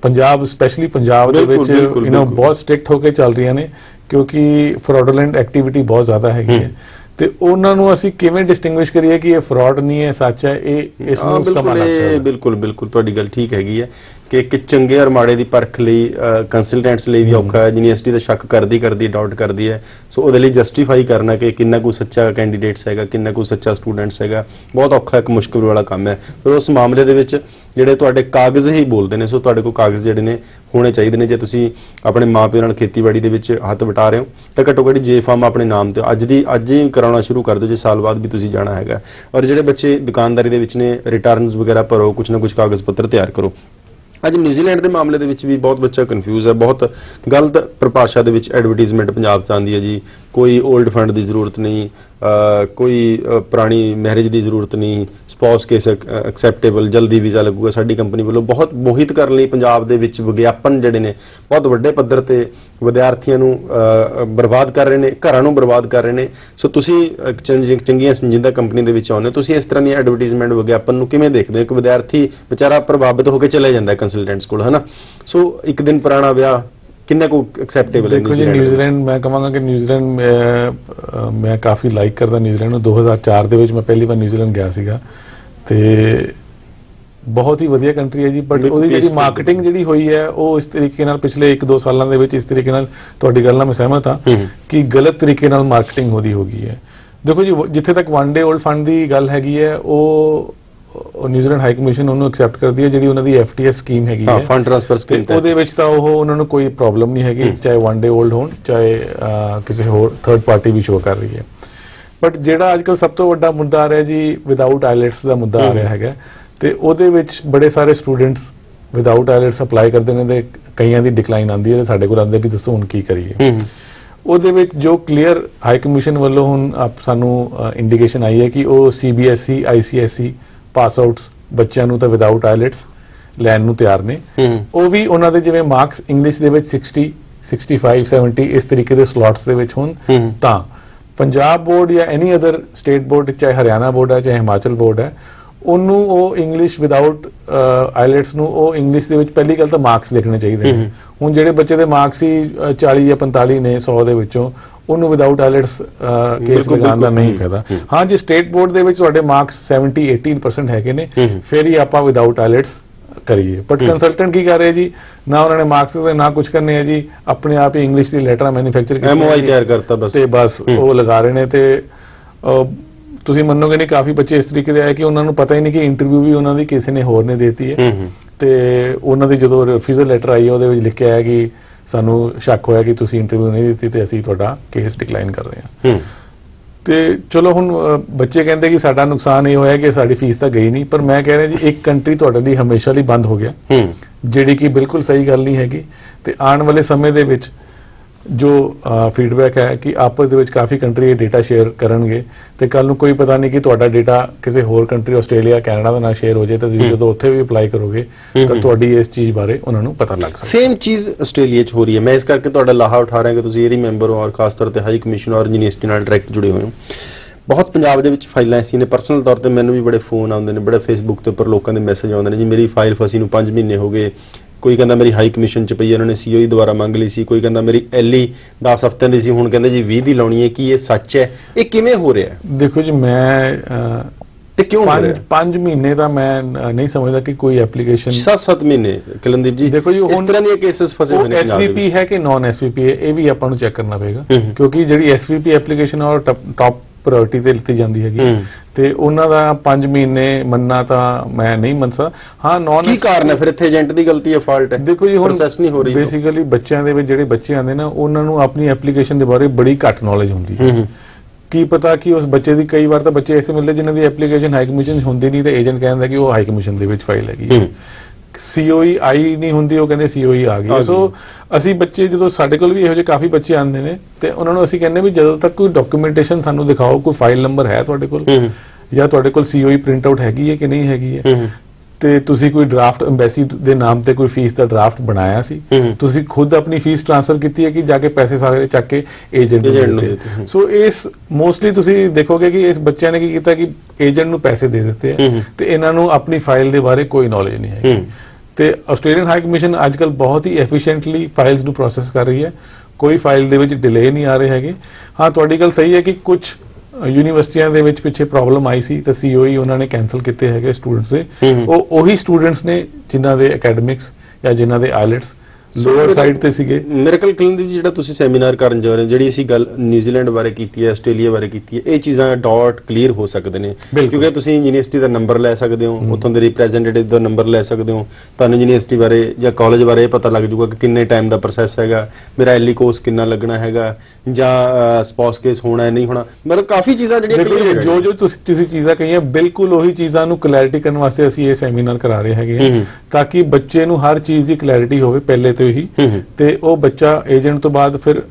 ਪੰਜਾਬ ਸਪੈਸ਼ਲੀ ਪੰਜਾਬ ਦੇ ਵਿੱਚ ਬਿਲਕੁਲ, ਯੂ نو ਬਿਲਕੁਲ। ਬਹੁਤ ਸਟ੍ਰਿਕਟ ਹੋ ਕੇ ਚੱਲ ਰਹੀਆਂ ਨੇ ਕਿਉਂਕਿ ਫਰਾਡੂਲੈਂਟ ਐਕਟੀਵਿਟੀ ਬਹੁਤ ਜ਼ਿਆਦਾ ਹੈਗੀ ਹੈ। ਤੇ ਉਹਨਾਂ ਨੂੰ ਅਸੀਂ ਕਿਵੇਂ ਡਿਸਟਿੰਗੁਇਸ਼ ਕਰੀਏ ਕਿ ਇਹ ਫਰਾਡ ਨਹੀਂ ਹੈ ਸੱਚ ਹੈ ਇਹ ਇਸ ਨੂੰ ਸਮਾਂ ਬਿਲਕੁਲ ਲੱਗ ਇਹ ਸਕਦਾ ਬਿਲਕੁਲ ਬਿਲਕੁਲ ਤੁਹਾਡੀ ਗੱਲ ਠੀਕ ਹੈਗੀ ਹੈ। ਕਿ ਇੱਕ ਚੰਗੇ ਔਰ ਮਾੜੇ ਦੀ ਪਰਖ ਲਈ ਕੰਸਲਟੈਂਟਸ ਲਈ ਵੀ ਔਖਾ ਹੈ ਯੂਨੀਵਰਸਿਟੀ ਦਾ ਸ਼ੱਕ ਕਰਦੀ ਕਰਦੀ ਡਾਊਟ ਕਰਦੀ ਹੈ। ਸੋ ਉਹਦੇ ਲਈ ਜਸਟੀਫਾਈ ਕਰਨਾ ਕਿ ਕਿੰਨਾ ਕੁ ਸੱਚਾ ਕੈਂਡੀਡੇਟਸ ਹੈਗਾ ਕਿੰਨਾ ਕੁ ਸੱਚਾ ਸਟੂਡੈਂਟਸ ਹੈਗਾ। ਬਹੁਤ ਔਖਾ ਇੱਕ ਮੁਸ਼ਕਲ ਵਾਲਾ ਕੰਮ ਹੈ। ਪਰ ਉਸ ਮਾਮਲੇ ਦੇ ਵਿੱਚ ਜਿਹੜੇ ਤੁਹਾਡੇ ਕਾਗਜ਼ ਹੀ ਬੋਲਦੇ ਨੇ ਸੋ ਤੁਹਾਡੇ ਕੋਲ ਕਾਗਜ਼ ਜਿਹੜੇ ਨੇ ਹੋਣੇ ਚਾਹੀਦੇ ਨੇ। ਜੇ ਤੁਸੀਂ ਆਪਣੇ ਮਾਪਿਆਂ ਨਾਲ ਖੇਤੀਬਾੜੀ ਦੇ ਵਿੱਚ ਹੱਥ ਵਟਾ ਰਹੇ ਹੋ ਤਾਂ ਘੱਟੋ ਘੱਟ ਜੇ ਫਾਰਮ ਆਪਣੇ ਨਾਮ ਤੇ ਅੱਜ ਦੀ ਅੱਜ ਹੀ ਕਰਾਉਣਾ ਸ਼ੁਰੂ ਕਰ ਦਿਓ ਜੇ ਸਾਲ ਬਾਅਦ ਵੀ ਤੁਸੀਂ ਜਾਣਾ ਹੈਗਾ। ਔਰ ਜਿਹੜੇ ਬੱਚੇ ਦੁਕਾਨਦਾਰੀ ਦੇ ਵਿੱਚ ਨੇ ਰਿਟਰਨਸ ਵਗੈਰਾ ਭਰੋ ਕੁਝ ਨਾ ਕੁਝ ਕਾਗਜ਼ ਪੱਤਰ ਤਿਆਰ ਕਰੋ। ਅੱਜ ਨਿਊਜ਼ੀਲੈਂਡ ਦੇ ਮਾਮਲੇ ਦੇ ਵਿੱਚ ਵੀ ਬਹੁਤ ਬੱਚਾ ਕਨਫਿਊਜ਼ ਹੈ, ਬਹੁਤ ਗਲਤ ਪਰਿਭਾਸ਼ਾ ਦੇ ਵਿੱਚ ਐਡਵਰਟਾਈਜ਼ਮੈਂਟ ਪੰਜਾਬ ਚ ਆਉਂਦੀ ਹੈ ਜੀ। ਕੋਈ 올ਡ ਫੰਡ ਦੀ ਜ਼ਰੂਰਤ ਨਹੀਂ ਕੋਈ ਪੁਰਾਣੀ ਮੈਰਿਜ ਦੀ ਜ਼ਰੂਰਤ ਨਹੀਂ ਸਪਾਊਸ ਕੇਸ ਐਕਸੈਪਟੇਬਲ ਜਲਦੀ ਵੀਜ਼ਾ ਲੱਗੂਗਾ ਸਾਡੀ ਕੰਪਨੀ ਵੱਲੋਂ। ਬਹੁਤ ਮੋਹਿਤ ਕਰਨ ਲਈ ਪੰਜਾਬ ਦੇ ਵਿੱਚ ਵਿਗਿਆਪਨ ਜਿਹੜੇ ਨੇ, ਬਹੁਤ ਵੱਡੇ ਪੱਧਰ ਤੇ ਵਿਦਿਆਰਥੀਆਂ ਨੂੰ ਬਰਬਾਦ ਕਰ ਰਹੇ ਨੇ, ਘਰਾਂ ਨੂੰ ਬਰਬਾਦ ਕਰ ਰਹੇ ਨੇ। ਸੋ ਤੁਸੀਂ ਇੱਕ ਚੰਗੀਆਂ ਸੰਜੀਦਾ ਕੰਪਨੀ ਦੇ ਵਿੱਚ ਆਉਂਦੇ ਹੋ, ਤੁਸੀਂ ਇਸ ਤਰ੍ਹਾਂ ਦੀ ਐਡਵਰਟਾਈਜ਼ਮੈਂਟ ਵਿਗਿਆਪਨ ਨੂੰ ਕਿਵੇਂ ਦੇਖਦੇ ਹੋ? ਕਿ ਵਿਦਿਆਰਥੀ ਵਿਚਾਰਾ ਪ੍ਰਭਾਵਿਤ ਹੋ ਕੇ ਚਲੇ ਜਾਂਦਾ ਕੰਸਲਟੈਂਟਸ ਕੋਲ, ਹਨਾ? ਸੋ ਇੱਕ ਦਿਨ ਪੁਰਾਣਾ ਵਿਆਹ ਕਿੰਨਾ ਕੁ ਐਕਸੈਪਟੇਬਲ ਹੈ ਦੇਖੋ ਜੀ ਨਿਊਜ਼ੀਲੈਂਡ ਮੈਂ ਕਹਾਂਗਾ ਕਿ ਨਿਊਜ਼ੀਲੈਂਡ ਮੈਂ, ਕਾਫੀ ਲਾਈਕ ਕਰਦਾ ਨਿਊਜ਼ੀਲੈਂਡ ਨੂੰ। 2004 ਦੇ ਵਿੱਚ ਮੈਂ ਪਹਿਲੀ ਵਾਰ ਨਿਊਜ਼ੀਲੈਂਡ ਗਿਆ ਸੀਗਾ ਤੇ ਬਹੁਤ ਹੀ ਵਧੀਆ ਕੰਟਰੀ ਹੈ ਜੀ ਬਟ ਉਹਦੀ ਜਿਹੜੀ ਮਾਰਕੀਟਿੰਗ ਜਿਹੜੀ ਹੋਈ ਹੈ ਉਹ ਇਸ ਤਰੀਕੇ ਨਾਲ ਪਿਛਲੇ 1-2 ਸਾਲਾਂ ਦੇ ਵਿੱਚ ਇਸ ਤਰੀਕੇ ਨਾਲ ਤੁਹਾਡੀ ਗੱਲ ਨਾਲ ਮੈਂ ਸਹਿਮਤ ਹਾਂ। ਕਿ ਗਲਤ ਤਰੀਕੇ ਨਾਲ ਮਾਰਕੀਟਿੰਗ ਹੋਦੀ ਹੋ ਗਈ ਹੈ। ਦੇਖੋ ਜੀ ਜਿੱਥੇ ਤੱਕ ਵਨ ਡੇ 올ਡ ਫੰਡ ਦੀ ਗੱਲ ਹੈਗੀ ਹੈ ਉਹ ਉਹ ਨਿਊਜ਼ੀਲੈਂਡ ਹਾਈ ਕਮਿਸ਼ਨ ਉਹਨੂੰ ਐਕਸੈਪਟ ਕਰਦੀ ਹੈ ਜਿਹੜੀ ਉਹਨਾਂ ਦੀ ਐਫਟੀਐਸ ਸਕੀਮ ਹੈਗੀ ਹਾਂ ਹੈ। ਫੰਡ ਟ੍ਰਾਂਸਫਰ ਸਕੀਮ ਤੇ ਉਹਦੇ ਵਿੱਚ ਤਾਂ ਉਹ ਉਹਨਾਂ ਨੂੰ ਕੋਈ ਪ੍ਰੋਬਲਮ ਨਹੀਂ ਹੈਗੀ ਚਾਹੇ ਵਨ ਡੇ 올ਡ ਹੋਣ ਚਾਹੇ ਕਿਸੇ ਹੋਰ ਥਰਡ ਪਾਰਟੀ ਵੀ ਸ਼ੋ ਕਰ ਰਹੀ ਹੈ। ਬਟ ਜਿਹੜਾ ਅੱਜਕੱਲ ਸਭ ਤੋਂ ਵੱਡਾ ਮੁੱਦਾ ਆ ਰਿਹਾ ਜੀ ਵਿਦਆਊਟ ਆਈਲੈਟਸ ਦਾ ਮੁੱਦਾ ਆ ਰਿਹਾ ਹੈਗਾ। ਤੇ ਉਹਦੇ ਵਿੱਚ ਬੜੇ ਸਾਰੇ ਸਟੂਡੈਂਟਸ ਵਿਦਆਊਟ ਆਈਲੈਟਸ ਅਪਲਾਈ ਕਰਦੇ ਨੇ ਤੇ ਕਈਆਂ ਦੀ ਡਿਕਲਾਈਨ ਆਂਦੀ ਹੈ ਤੇ ਸਾਡੇ ਕੋਲ ਆਂਦੇ ਵੀ ਦੱਸੋ ਹੁਣ ਕੀ ਕਰੀਏ। ਉਹਦੇ ਵਿੱਚ ਜੋ ਕਲੀਅਰ ਹਾਈ ਕਮਿਸ਼ਨ ਵੱਲੋਂ ਹੁਣ ਆਪ ਸਾਨੂੰ ਇੰਡੀਕੇਸ਼ਨ ਆਈ ਹੈ ਕਿ ਉਹ ਸੀਬੀਐਸਈ ਆਈਸੀਐਸਈ ਪਾਸ ਆਊਟਸ ਬੱਚਿਆਂ ਨੂੰ ਤਾਂ ਵਿਦਆਊਟ ਆਈਲੈਟਸ ਲੈਣ ਨੂੰ ਤਿਆਰ ਨੇ। ਉਹ ਵੀ ਉਹਨਾਂ ਦੇ ਜਿਵੇਂ ਮਾਰਕਸ ਇੰਗਲਿਸ਼ ਦੇ ਵਿੱਚ 60 65 70 ਇਸ ਤਰੀਕੇ ਦੇ ਸਲੋਟਸ ਦੇ ਵਿੱਚ ਹੋਣ। ਤਾਂ ਪੰਜਾਬ ਬੋਰਡ ਜਾਂ ਐਨੀ ਅਦਰ ਸਟੇਟ ਬੋਰਡ ਚਾਹੇ ਹਰਿਆਣਾ ਬੋਰਡ ਹੈ ਚਾਹੇ ਹਿਮਾਚਲ ਬੋਰਡ ਹੈ ਉਹਨੂੰ ਉਹ ਇੰਗਲਿਸ਼ ਵਿਦਆਊਟ ਆਈਲੈਟਸ ਨੂੰ ਉਹ ਇੰਗਲਿਸ਼ ਦੇ ਵਿੱਚ ਪਹਿਲੀ ਗੱਲ ਤਾਂ ਮਾਰਕਸ ਦੇਖਣੇ ਚਾਹੀਦੇ ਨੇ। ਹੁਣ ਜਿਹੜੇ ਬੱਚੇ ਦੇ ਮਾਰਕਸ ਹੀ ਅ, 40 ਜਾਂ 45 ਨੇ 100 ਦੇ ਵਿੱਚੋਂ ਉਹਨੂੰ ਵਿਦਆਊਟ ਆਈਲੈਟਸ ਕੇਸ ਲਗਾਉਣ ਦਾ। ਨਹੀਂ ਫਾਇਦਾ ਹੂੰ। ਜੇ ਸਟੇਟ ਬੋਰਡ ਦੇ ਵਿੱਚ ਤੁਹਾਡੇ ਮਾਰਕਸ 70 80% ਹੈਗੇ ਨੇ। ਫਿਰ ਹੀ ਆਪਾਂ ਵਿਦਆਊਟ ਆਈਲੈਟਸ ਕਰੀਏ। ਬਟ ਕੰਸਲਟੈਂਟ ਕੀ ਕਰ ਰਿਹਾ ਜੀ? ਨਾ ਉਹਨਾਂ ਨੇ ਮਾਰਕਸ ਤੇ ਨਾ ਕੁਝ ਕਰਨੇ ਆ ਜੀ। ਆਪਣੇ ਆਪ ਹੀ ਇੰਗਲਿਸ਼ ਦੀ ਲੈਟਰਾਂ ਮੈਨੂਫੈਕਚਰ ਐਮਓਆਈ ਤਿਆਰ ਕਰਤਾ ਬਸ। ਤੇ ਬਸ ਉਹ ਲਗਾ ਰਹੇ ਨੇ ਤੇ ਤੁਸੀਂ ਮੰਨੋਗੇ ਨਹੀਂ ਕਾਫੀ ਬੱਚੇ ਇਸ ਤਰੀਕੇ ਦੇ ਆਏ ਕਿ ਉਹਨਾਂ ਨੂੰ ਪਤਾ ਹੀ ਨਹੀਂ ਕਿ ਇੰਟਰਵਿਊ ਵੀ ਉਹਨਾਂ ਦੀ ਕਿਸੇ ਨੇ ਹੋਰ ਨੇ ਦਿੱਤੀ ਹੈ। ਤੇ ਉਹਨਾਂ ਦੀ ਜਦੋਂ ਰਿਫਿਊਜ਼ਲ ਲੈਟਰ ਆਈ ਉਹਦੇ ਵਿੱਚ ਲਿਖਿਆ ਹੈ ਕਿ ਸਾਨੂੰ ਸ਼ੱਕ ਹੋਇਆ ਕਿ ਤੁਸੀਂ ਇੰਟਰਵਿਊ ਨਹੀਂ ਦਿੱਤੀ ਤੇ ਅਸੀਂ ਤੁਹਾਡਾ ਕੇਸ ਡਿਕਲਾਈਨ ਕਰ ਰਹੇ ਹਾਂ। ਤੇ ਚਲੋ ਹੁਣ ਬੱਚੇ ਕਹਿੰਦੇ ਕਿ ਸਾਡਾ ਨੁਕਸਾਨ ਇਹ ਹੋਇਆ ਕਿ ਸਾਡੀ ਫੀਸ ਤਾਂ ਗਈ ਨਹੀਂ ਪਰ ਮੈਂ ਕਹਿ ਰਿਹਾ ਜੀ ਇੱਕ ਕੰਟਰੀ ਤੁਹਾਡੇ ਲਈ ਹਮੇਸ਼ਾ ਲਈ ਬੰਦ ਹੋ ਗਿਆ। ਹੂੰ। ਜਿਹੜੀ ਕਿ ਬਿਲਕੁਲ ਸਹੀ ਗੱਲ ਨਹੀਂ ਹੈਗੀ। ਤੇ ਆਉਣ ਵਾਲੇ ਸਮੇਂ ਦੇ ਵਿੱਚ ਜੋ ਫੀਡਬੈਕ ਹੈ ਕਿ ਆਪਸ ਦੇ ਵਿੱਚ ਕਾਫੀ ਕੰਟਰੀ ਇਹ ਡਾਟਾ ਸ਼ੇਅਰ ਕਰਨਗੇ ਤੇ ਕੱਲ ਨੂੰ ਕੋਈ ਪਤਾ ਨਹੀਂ ਕਿ ਤੁਹਾਡਾ ਡਾਟਾ ਕਿਸੇ ਹੋਰ ਕੰਟਰੀ ਆਸਟ੍ਰੇਲੀਆ ਕੈਨੇਡਾ ਦਾ ਨਾਲ ਸ਼ੇਅਰ ਹੋ ਜਾਏ ਤਾਂ ਤੁਸੀਂ ਜਦੋਂ ਉੱਥੇ ਵੀ ਅਪਲਾਈ ਕਰੋਗੇ ਤਾਂ ਤੁਹਾਡੀ ਇਸ ਚੀਜ਼ ਬਾਰੇ ਉਹਨਾਂ ਨੂੰ ਪਤਾ ਲੱਗ ਸਕਦਾ। ਸੇਮ ਚੀਜ਼ ਆਸਟ੍ਰੇਲੀਆ 'ਚ ਹੋ ਰਹੀ ਹੈ। ਮੈਂ ਇਸ ਕਰਕੇ ਤੁਹਾਡਾ ਲਾਹਾ ਉਠਾ ਰਿਹਾ ਕਿ ਤੁਸੀਂ ਇਹਦੀ ਮੈਂਬਰ ਹੋ ਔਰ ਖਾਸ ਤੌਰ ਤੇ ਹਾਈ ਕਮਿਸ਼ਨ ਔਰ ਯੂਨੀਵਰਸਿਟੀ ਨਾਲ ਡਾਇਰੈਕਟ ਜੁੜੇ ਹੋਏ ਹੋ। ਬਹੁਤ ਪੰਜਾਬ ਦੇ ਵਿੱਚ ਫਾਈਲਾਂ ਐਸੀ ਨੇ। ਪਰਸਨਲ ਤੌਰ ਤੇ ਮੈਨੂੰ ਵੀ ਬੜੇ ਫੋਨ ਆਉਂਦੇ ਨੇ ਬੜੇ ਫੇਸਬੁੱਕ ਦੇ ਉੱਪਰ ਲੋਕਾਂ ਦੇ ਮੈਸੇਜ ਆਉਂਦੇ ਨੇ ਜੀ ਮੇਰੀ ਫਾਈਲ ਫਸੀ ਨੂੰ 5 ਮਹੀਨੇ ਹੋ ਗਏ। ਕੋਈ ਕਹਿੰਦਾ ਮੇਰੀ ਹਾਈ ਕਮਿਸ਼ਨ ਚ ਪਈ ਉਹਨਾਂ ਨੇ ਸੀਓਈ ਦੁਆਰਾ ਮੰਗ ਲਈ ਸੀ ਕੋਈ ਕਹਿੰਦਾ ਮੇਰੀ ਐਲਈ 10 ਹਫ਼ਤਿਆਂ ਦੀ ਸੀ ਹੁਣ ਕਹਿੰਦੇ ਜੀ 20 ਦੀ ਲਾਉਣੀ ਹੈ ਕੀ ਇਹ ਸੱਚ ਹੈ? ਇਹ ਕਿਵੇਂ ਹੋ ਰਿਹਾ ਦੇਖੋ ਜੀ ਮੈਂ ਤੇ ਕਿਉਂ ਹੋ ਰਿਹਾ ਪੰਜ ਮਹੀਨੇ ਦਾ ਮੈਂ ਨਹੀਂ ਸਮਝਦਾ ਕਿ ਕੋਈ ਐਪਲੀਕੇਸ਼ਨ 7-7 ਮਹੀਨੇ ਕਿਲਨਦੀਪ ਜੀ ਦੇਖੋ ਜੀ, ਇਸ ਤਰ੍ਹਾਂ ਦੀਆਂ ਕੇਸਸ ਫਸੇ ਹੋਏ ਨੇ ਦੇ ਐਸਵੀਪੀ ਹੈ ਕਿ ਨਾਨ ਐਸਵੀਪੀ ਹੈ ਇਹ ਵੀ ਆਪਾਂ ਨੂੰ ਚੈੱਕ ਕਰਨਾ ਪਏਗਾ। ਕਿਉਂਕਿ ਜਿਹੜੀ ਐਸਵੀਪੀ ਐਪਲੀਕੇਸ਼ਨ ਔਰ ਟਾਪ ਪ੍ਰਾਇੋਰਟੀ ਤੇ ਲਿੱਤੀ ਜਾਂਦੀ ਹੈਗੀ। ਤੇ ਉਹਨਾਂ ਦਾ 5 ਮਹੀਨੇ ਮੰਨਣਾ ਤਾਂ ਮੈਂ ਨਹੀਂ ਮੰਨ ਸਕਦਾ ਹਾਂ ਨਾਨ ਕੀ ਕਾਰਨ ਹੈ? ਫਿਰ ਇੱਥੇ ਏਜੰਟ ਦੀ ਗਲਤੀ ਹੈ ਫਾਲਟ ਹੈ। ਦੇਖੋ ਜੀ ਹੁਣ ਪ੍ਰੋਸੈਸ ਨਹੀਂ ਹੋ ਰਹੀ। ਬੇਸਿਕਲੀ ਬੱਚਿਆਂ ਦੇ ਵਿੱਚ ਜਿਹੜੇ ਬੱਚੇ ਆਉਂਦੇ ਨਾ ਉਹਨਾਂ ਨੂੰ ਆਪਣੀ ਐਪਲੀਕੇਸ਼ਨ ਦੇ ਬਾਰੇ ਬੜੀ ਘੱਟ ਨੌਲੇਜ ਹੁੰਦੀ ਹੈ। ਕੀ ਪਤਾ ਕਿ ਉਸ ਬੱਚੇ ਦੀ ਕਈ ਵਾਰ ਤਾਂ ਬੱਚੇ ਐਸੇ ਮਿਲਦੇ ਜਿਨ੍ਹਾਂ ਦੀ ਐਪਲੀਕੇਸ਼ਨ ਹਾਈ ਕਮਿਸ਼ਨ ਹੁੰਦੀ ਨਹੀਂ ਤੇ ਏਜੰਟ ਕਹਿੰਦਾ ਕਿ ਉਹ ਹਾਈ ਕਮਿਸ਼ਨ ਦੇ ਵਿੱਚ ਫਾਈਲ ਹੈਗੀ। ਸੀਓਈ ਆਈ ਨਹੀਂ ਹੁੰਦੀ ਉਹ ਕਹਿੰਦੇ ਸੀਓਈ ਆ ਆ ਗਈ। ਸੋ ਅਸੀਂ ਬੱਚੇ ਜਦੋਂ ਸਾਡੇ ਕੋਲ ਵੀ ਇਹੋ ਜਿਹੇ ਕਾਫੀ ਬੱਚੇ ਆਉਂਦੇ ਨੇ ਤੇ ਉਹਨਾਂ ਨੂੰ ਅਸੀਂ ਕਹਿੰਦੇ ਵੀ ਜਦੋਂ ਤੱਕ ਕੋਈ ਡਾਕੂਮੈਂਟੇਸ਼ਨ ਸਾਨੂੰ ਦਿਖਾਓ ਕੋਈ ਫਾਈਲ ਨੰਬਰ ਹੈ ਤੁਹਾਡੇ ਕੋਲ ਜਾਂ ਤੁਹਾਡੇ ਕੋਲ ਸੀਓਈ ਪ੍ਰਿੰਟ ਆਊਟ ਹੈਗੀ ਹੈ ਕਿ ਨਹੀਂ ਹੈਗੀ ਹੂੰ। ਤੇ ਤੁਸੀਂ ਕੋਈ ਡਰਾਫਟ ਐਮਬੈਸੀ ਦੇ ਨਾਮ ਤੇ ਕੋਈ ਫੀਸ ਦਾ ਡਰਾਫਟ ਬਣਾਇਆ ਸੀ। ਤੁਸੀਂ ਖੁਦ ਆਪਣੀ ਫੀਸ ਟ੍ਰਾਂਸਫਰ ਕੀਤੀ ਹੈ ਕਿ ਜਾ ਕੇ ਪੈਸੇ ਸਾਰੇ ਚੱਕ ਕੇ ਏਜੰਟ ਨੂੰ ਦਿੱਤੇ। ਸੋ ਇਸ ਮੋਸਟਲੀ ਤੁਸੀਂ ਦੇਖੋਗੇ ਕਿ ਇਸ ਬੱਚਿਆਂ ਨੇ ਕੀ ਕੀਤਾ ਕਿ ਏਜੰਟ ਨੂੰ ਪੈਸੇ ਦੇ ਦਿੱਤੇ ਆ। ਤੇ ਇਹਨਾਂ ਨੂੰ ਆਪਣੀ ਫਾਈਲ ਦੇ ਬਾਰੇ ਕੋਈ ਨੌਲੇਜ ਨਹੀਂ ਹੂੰ। ਤੇ ਆਸਟ੍ਰੇਲੀਅਨ ਹਾਈ ਕਮਿਸ਼ਨ ਅੱਜਕੱਲ ਬਹੁਤ ਹੀ ਐਫੀਸ਼ੀਐਂਟਲੀ ਫਾਈਲਸ ਨੂੰ ਪ੍ਰੋਸੈਸ ਕਰ ਰਹੀ ਹੈ ਕੋਈ ਫਾਈਲ ਦੇ ਵਿੱਚ ਡਿਲੇ ਨਹੀਂ ਆ ਰਹੇ ਹੈਗੇ ਹਾਂ ਤੁਹਾਡੀ ਗੱਲ ਸਹੀ ਹੈ ਕਿ ਕੁਝ ਯੂਨੀਵਰਸਿਟੀਆਂ ਦੇ ਵਿੱਚ ਪਿੱਛੇ ਪ੍ਰੋਬਲਮ ਆਈ ਸੀ ਤਾਂ ਸੀਓਈ ਉਹਨਾਂ ਨੇ ਕੈਨਸਲ ਕੀਤੇ ਹੈਗੇ ਸਟੂਡੈਂਟਸ ਦੇ। ਉਹ ਉਹੀ ਸਟੂਡੈਂਟਸ ਨੇ ਜਿਨ੍ਹਾਂ ਦੇ ਅਕੈਡਮਿਕਸ ਜਾਂ ਜਿਨ੍ਹਾਂ ਦੇ ਆਇਲਟਸ ਲੋਅਰ ਸਾਈਡ ਤੇ ਸੀਗੇ। ਮੇਰੇ ਕੋਲ ਕਲਿੰਦੀਪ ਜੀ ਜਿਹੜਾ ਤੁਸੀਂ ਸੈਮੀਨਾਰ ਕਰਨ ਜਾ ਰਹੇ ਹੋ ਜਿਹੜੀ ਅਸੀਂ ਗੱਲ ਨਿਊਜ਼ੀਲੈਂਡ ਬਾਰੇ ਕੀਤੀ ਹੈ ਆਸਟ੍ਰੇਲੀਆ ਬਾਰੇ ਕੀਤੀ ਹੈ ਇਹ ਚੀਜ਼ਾਂ ਡਾਟ ਕਲੀਅਰ ਹੋ ਸਕਦੇ ਨੇ। ਕਿਉਂਕਿ ਤੁਸੀਂ ਯੂਨੀਵਰਸਿਟੀ ਦਾ ਨੰਬਰ ਲੈ ਸਕਦੇ ਹੋ ਉੱਥੋਂ ਦੇ ਰਿਪਰੈਜ਼ੈਂਟੇਟਿਵ ਦਾ ਨੰਬਰ ਲੈ ਸਕਦੇ ਹੋ। ਤੁਹਾਨੂੰ ਯੂਨੀਵਰਸਿਟੀ ਬਾਰੇ ਜਾਂ ਕਾਲਜ ਬਾਰੇ ਇਹ ਪਤਾ ਲੱਗ ਜਾਊਗਾ ਕਿ ਕਿੰਨੇ ਟਾਈਮ ਦਾ ਪ੍ਰੋਸੈਸ ਹੈਗਾ ਮੇਰਾ ਐਲੀ ਕੋਰਸ ਕਿੰਨਾ ਲੱਗਣਾ ਹੈਗਾ ਜਾਂ ਸਪੌਸ ਕੇਸ ਹੋਣਾ ਹੈ ਨਹੀਂ ਹੋਣਾ। ਮਤਲਬ ਕਾਫੀ ਚੀਜ਼ਾਂ ਜਿਹੜੀਆਂ ਜੀ, ਜੋ ਤੁਸੀਂ ਤੁਸੀਂ ਚੀਜ਼ਾਂ ਕਹੀਆਂ ਬਿਲਕੁਲ ਉਹੀ ਚੀਜ਼ਾਂ ਨੂੰ ਕਲੈਰਿਟੀ ਕਰਨ ਵਾਸਤੇ ਅਸੀਂ ਇਹ ਸੈਮੀਨਾਰ ਕਰਾ ਰਹੇ ਹੈਗੇ ਤਾਂ ਕਿ ਬੱਚੇ ਨੂੰ ਹਰ ਚੀਜ਼ ਦੀ ਕਲੈਰਿਟੀ ਹੋਵੇ ਪਹਿਲੇ ਤੋਂ ਹੀ ਤੇ ਉਹ ਬੱਚਾ ਏਜੰਟ ਤੋਂ ਬਾਅਦ ਫਿਰ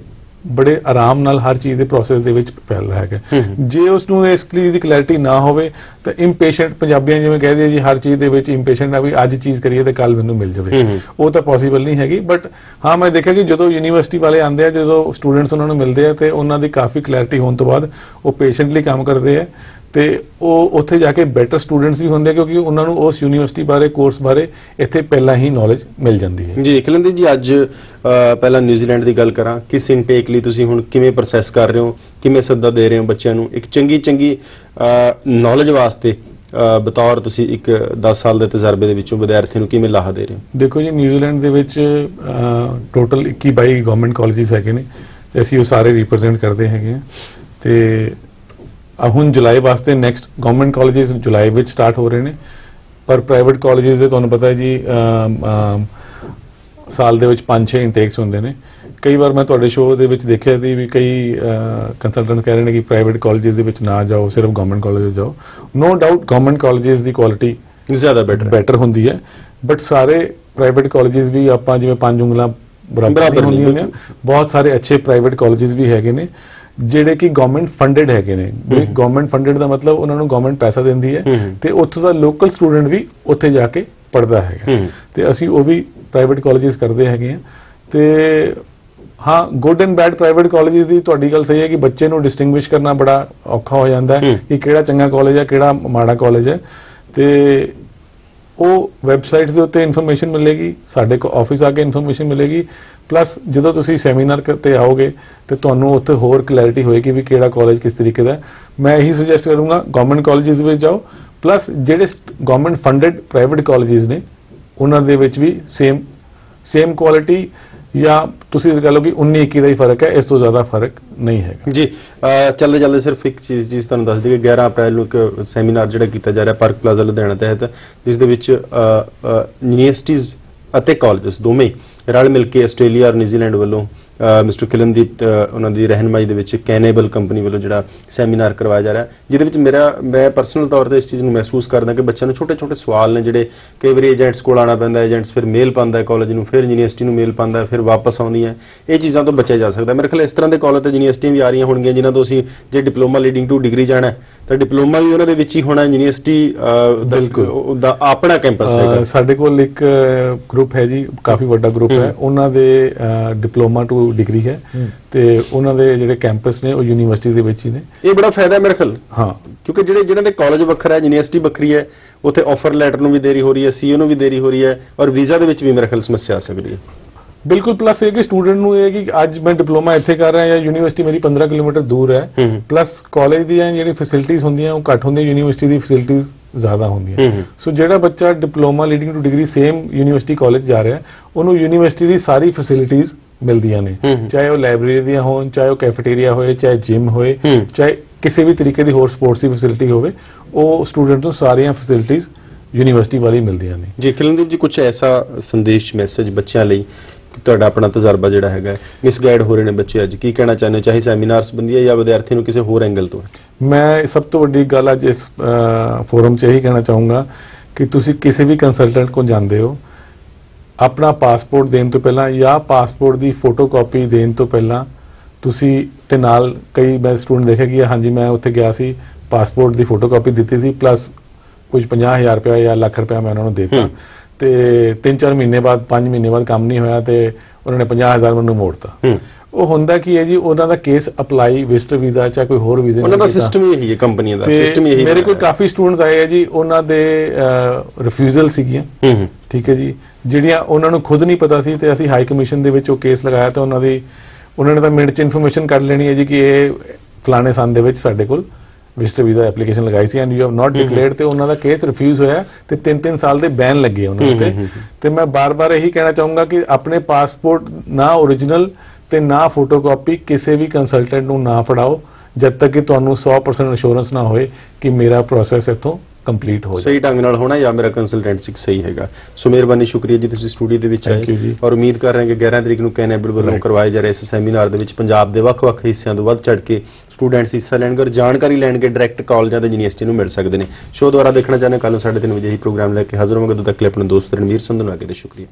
ਬੜੇ ਆਰਾਮ ਨਾਲ ਹਰ ਚੀਜ਼ ਦੇ ਪ੍ਰੋਸੈਸ ਦੇ ਵਿੱਚ ਫੈਲਦਾ ਹੈਗਾ। ਜੇ ਉਸ ਨੂੰ ਇਸ ਚੀਜ਼ ਦੀ ਕਲੈਰਿਟੀ ਨਾ ਹੋਵੇ ਤਾਂ ਇੰਪੇਸ਼ੈਂਟ ਪੰਜਾਬੀਆਂ ਜਿਵੇਂ ਕਹਿੰਦੇ ਆ ਜੀ ਹਰ ਚੀਜ਼ ਦੇ ਵਿੱਚ ਇੰਪੇਸ਼ੈਂਟ ਆ ਵੀ ਅੱਜ ਚੀਜ਼ ਕਰੀਏ ਤੇ ਕੱਲ ਮੈਨੂੰ ਮਿਲ ਜਾਵੇ। ਉਹ ਤਾਂ ਪੋਸੀਬਲ ਨਹੀਂ ਹੈਗੀ ਬਟ ਹਾਂ ਮੈਂ ਦੇਖਿਆ ਕਿ ਜਦੋਂ ਯੂਨੀਵਰਸਿਟੀ ਵਾਲੇ ਆਉਂਦੇ ਆ ਜਦੋਂ ਸਟੂਡੈਂਟਸ ਉਹਨਾਂ ਨੂੰ ਮਿਲਦੇ ਆ ਤੇ ਉਹਨਾਂ ਦੀ ਕਾਫੀ ਕਲੈਰਿਟੀ ਹੋਣ ਤੋਂ ਬਾਅਦ ਉਹ ਪੇਸ਼ੈਂਟਲੀ ਕੰਮ ਕਰਦੇ ਆ। ਤੇ ਉਹ ਉੱਥੇ ਜਾ ਕੇ ਬੈਟਰ ਸਟੂਡੈਂਟਸ ਵੀ ਹੁੰਦੇ ਕਿਉਂਕਿ ਉਹਨਾਂ ਨੂੰ ਉਸ ਯੂਨੀਵਰਸਿਟੀ ਬਾਰੇ ਕੋਰਸ ਬਾਰੇ ਇੱਥੇ ਪਹਿਲਾਂ ਹੀ ਨੌਲੇਜ ਮਿਲ ਜਾਂਦੀ ਹੈ। ਜੀ ਕਿਲਨਦੀਪ ਜੀ ਅੱਜ ਪਹਿਲਾਂ ਨਿਊਜ਼ੀਲੈਂਡ ਦੀ ਗੱਲ ਕਰਾਂ। ਕਿਸ ਇਨਟੇਕ ਲਈ ਤੁਸੀਂ ਹੁਣ ਕਿਵੇਂ ਪ੍ਰੋਸੈਸ ਕਰ ਰਹੇ ਹੋ? ਕਿਵੇਂ ਸੱਦਾ ਦੇ ਰਹੇ ਹੋ ਬੱਚਿਆਂ ਨੂੰ? ਇੱਕ ਚੰਗੀ ਚੰਗੀ ਨੌਲੇਜ ਵਾਸਤੇ ਬਤੌਰ ਤੁਸੀਂ ਇੱਕ 10 ਸਾਲ ਦੇ ਤਜਰਬੇ ਦੇ ਵਿੱਚੋਂ ਵਿਦਿਆਰਥੀ ਨੂੰ ਕਿਵੇਂ ਲਾਹਾ ਦੇ ਰਹੇ ਹੋ? ਦੇਖੋ ਜੀ ਨਿਊਜ਼ੀਲੈਂਡ ਦੇ ਵਿੱਚ ਟੋਟਲ 21 22 ਗਵਰਨਮੈਂਟ ਕਾਲਜਸ ਹੈਗੇ ਨੇ ਅਸੀਂ ਉਹ ਸਾਰੇ ਰਿਪਰੈਜ਼ੈਂਟ ਕਰਦੇ ਹੈਗੇ ਆ ਤੇ ਹੁਣ ਜੁਲਾਈ ਵਾਸਤੇ ਨੈਕਸਟ ਗਵਰਨਮੈਂਟ ਕਾਲਜਸ ਜੁਲਾਈ ਵਿੱਚ ਸਟਾਰਟ ਹੋ ਰਹੇ ਨੇ। ਪਰ ਪ੍ਰਾਈਵੇਟ ਕਾਲਜਸ ਦੇ ਤੁਹਾਨੂੰ ਪਤਾ ਹੈ ਜੀ ਸਾਲ ਦੇ ਵਿੱਚ 5-6 ਇਨਟੇਕਸ ਹੁੰਦੇ ਨੇ। ਕਈ ਵਾਰ ਮੈਂ ਤੁਹਾਡੇ ਸ਼ੋਅ ਦੇ ਵਿੱਚ ਦੇਖਿਆ ਸੀ ਵੀ ਕਈ ਕੰਸਲਟੈਂਟਸ ਕਹਿ ਰਹੇ ਨੇ ਕਿ ਪ੍ਰਾਈਵੇਟ ਕਾਲਜਸ ਦੇ ਵਿੱਚ ਨਾ ਜਾਓ ਸਿਰਫ ਗਵਰਨਮੈਂਟ ਕਾਲਜ ਜਾਓ। ਨੋ ਡਾਊਟ ਗਵਰਨਮੈਂਟ ਕਾਲਜਸ ਦੀ ਕੁਆਲਿਟੀ ਜ਼ਿਆਦਾ ਬੈਟਰ ਬੈਟਰ ਹੁੰਦੀ ਹੈ। ਬਟ ਸਾਰੇ ਪ੍ਰਾਈਵੇਟ ਕਾਲਜਸ ਵੀ ਆਪਾਂ ਜਿਵੇਂ ਪੰਜ ਉਂਗਲਾਂ ਬਰਾਬਰ ਹੁੰਦੀਆਂ। ਨੇ ਬਹੁਤ ਸਾਰੇ ਅੱਛੇ ਪ੍ਰਾਈਵੇਟ ਕਾਲਜਸ ਵੀ ਹੈਗੇ ਨੇ। ਜਿਹੜੇ ਕਿ ਗਵਰਨਮੈਂਟ ਫੰਡਡ ਹੈਗੇ ਨੇ। ਗਵਰਨਮੈਂਟ ਫੰਡਡ ਦਾ ਮਤਲਬ ਉਹਨਾਂ ਨੂੰ ਗਵਰਨਮੈਂਟ ਪੈਸਾ ਦਿੰਦੀ ਹੈ ਤੇ ਉੱਥੋਂ ਦਾ ਲੋਕਲ ਸਟੂਡੈਂਟ ਵੀ ਉੱਥੇ ਜਾ ਕੇ ਪੜਦਾ ਹੈਗਾ। ਤੇ ਅਸੀਂ ਉਹ ਵੀ ਪ੍ਰਾਈਵੇਟ ਕਾਲਜਸ ਕਰਦੇ ਹੈਗੇ ਆ ਤੇ ਹਾਂ good and bad private colleges ਦੀ ਤੁਹਾਡੀ ਗੱਲ ਸਹੀ ਹੈ ਕਿ ਬੱਚੇ ਨੂੰ ਡਿਸਟਿੰਗੁਇਸ਼ ਕਰਨਾ ਬੜਾ ਔਖਾ ਹੋ ਜਾਂਦਾ ਹੈ ਕਿ ਕਿਹੜਾ ਚੰਗਾ ਕਾਲਜ ਹੈ ਕਿਹੜਾ ਮਾੜਾ ਕਾਲਜ ਹੈ। ਤੇ ਉਹ ਵੈਬਸਾਈਟਸ ਦੇ ਉੱਤੇ ਇਨਫੋਰਮੇਸ਼ਨ ਮਿਲੇਗੀ, ਸਾਡੇ ਕੋ ਆਫਿਸ ਆ ਕੇ ਇਨਫੋਰਮੇਸ਼ਨ ਮਿਲੇਗੀ ਪਲੱਸ ਜਦੋਂ ਤੁਸੀਂ ਸੈਮੀਨਾਰ ਤੇ ਆਓਗੇ, ਤੇ ਤੁਹਾਨੂੰ ਉੱਥੇ ਹੋਰ ਕਲੈਰਿਟੀ ਹੋਏਗੀ ਵੀ ਕਿਹੜਾ ਕਾਲਜ ਕਿਸ ਤਰੀਕੇ ਦਾ ਮੈਂ ਇਹੀ ਸੁਜੈਸਟ ਕਰੂੰਗਾ ਗਵਰਨਮੈਂਟ ਕਾਲਜਸ ਵਿੱਚ ਜਾਓ ਪਲੱਸ ਜਿਹੜੇ ਗਵਰਨਮੈਂਟ ਫੰਡਡ ਪ੍ਰਾਈਵੇਟ ਕਾਲਜਸ ਨੇ, ਉਹਨਾਂ ਦੇ ਵਿੱਚ ਵੀ ਸੇਮ ਸੇਮ ਕੁਆਲਿਟੀ ਜਾਂ ਤੁਸੀਂ ਇਹ ਕਹ ਲਓ ਕਿ 19 21 ਦਾ ਹੀ ਫ਼ਰਕ ਹੈ, ਇਸ ਤੋਂ ਜ਼ਿਆਦਾ ਫ਼ਰਕ ਨਹੀਂ ਹੈਗਾ। ਜੀ ਚੱਲਦੇ ਚੱਲਦੇ ਸਿਰਫ ਇੱਕ ਚੀਜ਼ ਜੀ ਤੁਹਾਨੂੰ ਦੱਸ ਦਈਏ 11 ਅਪ੍ਰੈਲ ਨੂੰ ਇੱਕ ਸੈਮੀਨਾਰ ਜਿਹੜਾ ਕੀਤਾ ਜਾ ਰਿਹਾ ਪਾਰਕ ਪਲਾਜ਼ਾ ਲੁਧਿਆਣਾ ਤਹਿਤ, ਜਿਸ ਦੇ ਵਿੱਚ ਯੂਨੀਵਰਸਿਟੀਜ਼ ਅਤੇ ਕਾਲਜਸ ਦੋਵੇਂ ਰਲ ਮਿਲ ਕੇ ਆਸਟ੍ਰੇਲੀਆ ਔਰ ਨਿਊਜ਼ੀਲੈਂਡ ਵੱਲੋਂ ਮਿਸਟਰ ਕਿਲਨਦੀਪ ਉਹਨਾਂ ਦੀ ਰਹਿਨਮਾਈ ਦੇ ਵਿੱਚ ਕੈਨੇਬਲ ਕੰਪਨੀ ਵੱਲੋਂ ਜਿਹੜਾ ਸੈਮੀਨਾਰ ਕਰਵਾਇਆ ਜਾ ਰਿਹਾ ਜਿਹਦੇ ਵਿੱਚ ਮੇਰਾ ਮੈਂ ਪਰਸਨਲ ਤੌਰ ਤੇ ਇਸ ਚੀਜ਼ ਨੂੰ ਮਹਿਸੂਸ ਕਰਦਾ ਕਿ ਬੱਚਿਆਂ ਨੂੰ ਛੋਟੇ ਛੋਟੇ ਸਵਾਲ ਨੇ ਜਿਹੜੇ ਕਈ ਵਾਰੀ ਏਜੰਟਸ ਕੋਲ ਆਣਾ ਪੈਂਦਾ ਏਜੰਟਸ ਫਿਰ ਮੇਲ ਪਾਉਂਦਾ ਹੈ ਕਾਲਜ ਨੂੰ ਫਿਰ ਯੂਨੀਵਰਸਿਟੀ ਨੂੰ ਮੇਲ ਪਾਉਂਦਾ ਹੈ ਫਿਰ ਵਾਪਸ ਆਉਂਦੀਆਂ ਇਹ ਚੀਜ਼ਾਂ ਤੋਂ ਬਚਿਆ ਜਾ ਸਕਦਾ ਮੇਰੇ ਖਿਆਲ ਇਸ ਤਰ੍ਹਾਂ ਦੇ ਕਾਲਜ ਤੇ ਯੂਨੀਵਰਸਿਟੀਆਂ ਵੀ ਆ ਰਹੀਆਂ ਹੋਣਗੀਆਂ ਜਿਨ੍ਹਾਂ ਤੋਂ ਅਸੀਂ ਜੇ ਡਿਪਲੋਮਾ ਲੀਡਿੰਗ ਟੂ ਡਿਗਰੀ ਜਾਣਾ ਹੈ, ਤਾਂ ਡਿਪਲੋਮਾ ਵੀ ਉਹਨਾਂ ਦੇ ਵਿੱਚ ਹੀ ਹੋਣਾ ਯੂਨੀਵਰਸਿਟੀ ਦਾ- ਆਪਣਾ ਕੈਂਪਸ ਹੈਗਾ। ਸਾਡੇ ਕੋਲ ਇੱਕ ਗਰੁੱਪ ਹੈ ਜੀ ਕਾਫੀ ਵੱਡਾ ਗਰੁੱਪ ਹੈ। ਉਹਨਾਂ ਦੇ ਡਿਪਲੋਮਾ ਟੂ ਡਿਗਰੀ ਹੈ ਤੇ ਉਹਨਾਂ ਦੇ ਜਿਹੜੇ ਕੈਂਪਸ ਨੇ ਉਹ ਯੂਨੀਵਰਸਿਟੀ ਦੇ ਵਿੱਚ ਹੀ ਨੇ। ਇਹ ਬੜਾ ਫਾਇਦਾ ਹੈ ਮੇਰੇ ਖਿਆਲ। ਹਾਂ। ਕਿਉਂਕਿ ਜਿਹੜੇ ਜਿਹਨਾਂ ਦੇ ਕਾਲਜ ਵੱਖਰਾ ਹੈ ਯੂਨੀਵਰਸਿਟੀ ਵੱਖਰੀ ਹੈ ਉੱਥੇ ਆਫਰ ਲੈਟਰ ਨੂੰ ਵੀ ਦੇਰੀ ਹੋ ਰਹੀ ਹੈ ਸੀਓ ਨੂੰ ਵੀ ਦੇਰੀ ਹੋ ਰਹੀ ਹੈ ਔਰ ਵੀਜ਼ਾ ਦੇ ਵਿੱਚ ਵੀ ਮੇਰੇ ਖਿਆਲ ਸਮੱਸਿਆ ਆ ਸਕਦੀ ਹੈ। ਬਿਲਕੁਲ ਪਲੱਸ ਇਹ ਕਿ ਸਟੂਡੈਂਟ ਨੂੰ ਇਹ ਕਿ ਅੱਜ ਮੈਂ ਡਿਪਲੋਮਾ ਇੱਥੇ ਕਰ ਰਿਹਾ ਜਾਂ ਯੂਨੀਵਰਸਿਟੀ ਮੇਰੀ 15 ਕਿਲੋਮੀਟਰ ਦੂਰ ਹੈ ਪਲੱਸ ਕਾਲਜ ਦੀਆਂ ਜਿਹੜੀ ਫੈਸਿਲਿਟੀਆਂ ਹੁੰਦੀਆਂ ਉਹ ਘੱਟ ਹੁੰਦੀਆਂ ਯੂਨੀਵਰਸਿਟੀ ਦੀ ਫੈਸਿਲਿਟੀਆਂ ਜ਼ਿਆਦਾ ਹੁੰਦੀਆਂ। ਸੋ ਜਿਹੜਾ ਬੱਚਾ diploma leading to degree same university college ਜਾ ਰਿਹਾ ਉਹਨੂੰ ਯੂਨੀਵਰਸਿਟੀ ਦੀ ਸਾਰੀ ਫੈਸਿਲਿਟੀਆਂ ਮਿਲਦੀਆਂ ਨੇ। ਚਾਹੇ ਉਹ ਲਾਇਬ੍ਰੇਰੀ ਦੀਆਂ ਹੋਣ ਚਾਹੇ ਉਹ ਕੈਫੇਟੇਰੀਆ ਹੋਏ ਚਾਹੇ ਜਿਮ ਹੋਏ ਚਾਹੇ ਕਿਸੇ ਵੀ ਤਰੀਕੇ ਦੀ ਹੋਰ ਸਪੋਰਟਸ ਦੀ ਫੈਸਿਲਿਟੀ ਹੋਵੇ ਉਹ ਸਟੂਡੈਂਟ ਨੂੰ ਸਾਰੀਆਂ ਫੈਸਿਲਿਟੀਆਂ ਯੂਨੀਵਰਸਿਟੀ ਵਾਲੀ ਮਿਲਦੀਆਂ ਨੇ। ਜੀ ਕਿਲਨਦੀਪ ਜੀ ਕੁਝ ਐਸਾ ਸੰਦੇਸ਼ ਮੈਸੇਜ ਬੱਚਿਆਂ ਲਈ ਤੁਹਾਡਾ ਆਪਣਾ ਤਜਰਬਾ ਜਿਹੜਾ ਹੈਗਾ ਮਿਸਗਾਈਡ ਹੋ ਰਹੇ ਨੇ ਬੱਚੇ ਅੱਜ। ਕੀ ਕਹਿਣਾ ਚਾਹੁੰਦੇ ਚਾਹੇ ਸੈਮੀਨਾਰ ਸੰਬੰਧੀ ਹੈ ਜਾਂ ਵਿਦਿਆਰਥੀ ਨੂੰ ਕਿਸੇ ਹੋਰ ਐਂਗਲ ਤੋਂ ਮੈਂ ਸਭ ਤੋਂ ਵੱਡੀ ਗੱਲ ਅੱਜ ਇਸ ਫੋਰਮ 'ਚ ਇਹੀ ਕਹਿਣਾ ਚਾਹੂੰਗਾ ਕਿ ਤੁਸੀਂ ਕਿਸੇ ਵੀ ਕੰਸਲਟੈਂਟ ਕੋਲ ਜਾਂਦੇ ਹੋ ਆਪਣਾ ਪਾਸਪੋਰਟ ਦੇਣ ਤੋਂ ਪਹਿਲਾਂ ਜਾਂ ਪਾਸਪੋਰਟ ਦੀ ਫੋਟੋਕਾਪੀ ਦੇਣ ਤੋਂ ਪਹਿਲਾਂ ਤੁਸੀਂ ਤੇ ਨਾਲ ਕਈ ਮੈਂ ਸਟੂਡੈਂਟ ਦੇਖਿਆ ਕਿ ਹਾਂਜੀ ਮੈਂ ਉੱਥੇ ਗਿਆ ਸੀ ਪਾਸਪੋਰਟ ਦੀ ਫੋਟੋਕਾਪੀ ਦਿੱਤੀ ਸੀ ਪਲੱਸ ਕੁਝ 50000 ਰੁਪਏ ਜਾਂ ਲੱਖ ਰੁਪਏ ਮੈਂ ਉਹਨਾਂ ਨੂੰ ਦੇਤਾ। ਤੇ 3-4 ਮਹੀਨੇ ਬਾਅਦ 5 ਮਹੀਨੇ ਬਾਅਦ ਕੰਮ ਨਹੀਂ ਹੋਇਆ ਤੇ ਉਹਨਾਂ ਨੇ 50000 ਮੈਨੂੰ ਮੋੜਤਾ। ਉਹ ਹੁੰਦਾ ਕੀ ਹੈ ਜੀ ਉਹਨਾਂ ਦਾ ਕੇਸ ਅਪਲਾਈ ਵਿਜ਼ਟਰ ਵੀਜ਼ਾ ਚਾਹੇ ਕੋਈ ਹੋਰ ਵੀਜ਼ੇ ਉਹਨਾਂ ਦਾ ਸਿਸਟਮ ਹੀ ਇਹੀ ਹੈ ਕੰਪਨੀਆਂ ਦਾ ਸਿਸਟਮ ਹੀ ਇਹੀ ਮੇਰੇ ਕੋਲ ਕਾਫੀ ਸਟੂਡੈਂਟਸ ਆਏ ਆ ਜੀ ਉਹਨਾਂ ਦੇ ਰਿਫਿਊਜ਼ਲ ਸੀਗੀਆਂ। ਠੀਕ ਹੈ ਜੀ ਜਿਹੜੀਆਂ ਉਹਨਾਂ ਨੂੰ ਖੁਦ ਨਹੀਂ ਪਤਾ ਸੀ ਤੇ ਅਸੀਂ ਹਾਈ ਕਮਿਸ਼ਨ ਦੇ ਵਿੱਚ ਉਹ ਕੇਸ ਲਗਾਇਆ ਤੇ ਉਹਨਾਂ ਦੀ ਉਹਨਾਂ ਨੇ ਤਾਂ ਮਿੰਟ ਚ ਇਨਫੋਰਮੇਸ਼ਨ ਕੱਢ ਲੈਣੀ ਹੈ ਜੀ ਕਿ ਇਹ ਫਲਾਣੇ ਸੰਨ ਦੇ ਵਿੱਚ ਸਾਡੇ ਕੋਲ ਵਿਜ਼ਟਰ ਵੀਜ਼ਾ ਐਪਲੀਕੇਸ਼ਨ ਲਗਾਈ ਸੀ and you have not declared ਤੇ ਉਹਨਾਂ ਦਾ ਕੇਸ ਰਿਫਿਊਜ਼ ਹੋਇਆ ਤੇ 3-3 ਸਾਲ ਦੇ ਬੈਨ ਲੱਗੇ ਉਹਨਾਂ ਤੇ ਤੇ ਮੈਂ ਬਾਰ-ਬਾਰ ਇਹੀ ਕਹਿਣਾ ਚਾਹੂੰਗਾ ਕਿ ਆਪਣੇ ਪਾਸਪੋਰਟ ਨਾ origignal ਤੇ ਨਾ ਫੋਟੋਕਾਪੀ ਕਿਸੇ ਵੀ ਕੰਸਲਟੈਂਟ ਨੂੰ ਨਾ ਫੜਾਓ ਜਦ ਤੱਕ ਕਿ ਤੁਹਾਨੂੰ 100% ਅਸ਼ੋਰੈਂਸ ਨਾ ਹੋਏ ਕਿ ਮੇਰਾ ਪ੍ਰੋਸੈਸ ਇੱਥੋਂ ਕੰਪਲੀਟ ਹੋ ਜਾਏ ਸਹੀ ਢੰਗ ਨਾਲ ਹੋਣਾ ਜਾਂ ਮੇਰਾ ਕੰਸਲਟੈਂਟ ਸਿਕ ਸਹੀ ਹੈਗਾ। ਸੋ ਮਿਹਰਬਾਨੀ ਸ਼ੁਕਰੀਆ ਜੀ ਤੁਸੀਂ ਸਟੂਡੀਓ ਦੇ ਵਿੱਚ ਜੀ। ਔਰ ਉਮੀਦ ਕਰ ਰਹੇ ਹਾਂ ਕਿ 11 ਤਰੀਕ ਨੂੰ ਕੈਨੇਬਲ ਵੱਲੋਂ. ਕਰਵਾਏ ਜਾ ਰਹੇ ਇਸ ਸੈਮੀਨਾਰ ਦੇ ਵਿੱਚ ਪੰਜਾਬ ਦੇ ਵੱਖ-ਵੱਖ ਹਿੱਸਿਆਂ ਤੋਂ ਵੱਧ ਚੜ ਕੇ ਸਟੂਡੈਂਟਸ ਹਿੱਸਾ ਲੈਣਗੇ ਔਰ ਜਾਣਕਾਰੀ ਲੈਣਗੇ ਡਾਇਰੈਕਟ ਕਾਲਜਾਂ ਤੇ ਯੂਨੀਵਰਸਿਟੀ ਨੂੰ ਮਿਲ ਸਕਦੇ ਨੇ। ਸ਼ੋਅ ਦੁਆਰਾ ਦੇਖਣਾ ਚਾਹੁੰਦੇ ਕੱਲ ਨੂੰ 3:30 ਵਜੇ ਹੀ ਪ੍ਰੋਗਰਾਮ ਲੈ ਕੇ ਹਾਜ਼ਰ ਹੋਵਾਂਗੇ। ਤਦ ਤੱਕ ਲਈ ਆਪਣੇ ਦੋਸਤ ਰਣਵੀਰ ਸੰਧੂ ਨੂੰ ਅੱਗੇ ਦੇ ਸ਼ੁਕਰੀਆ।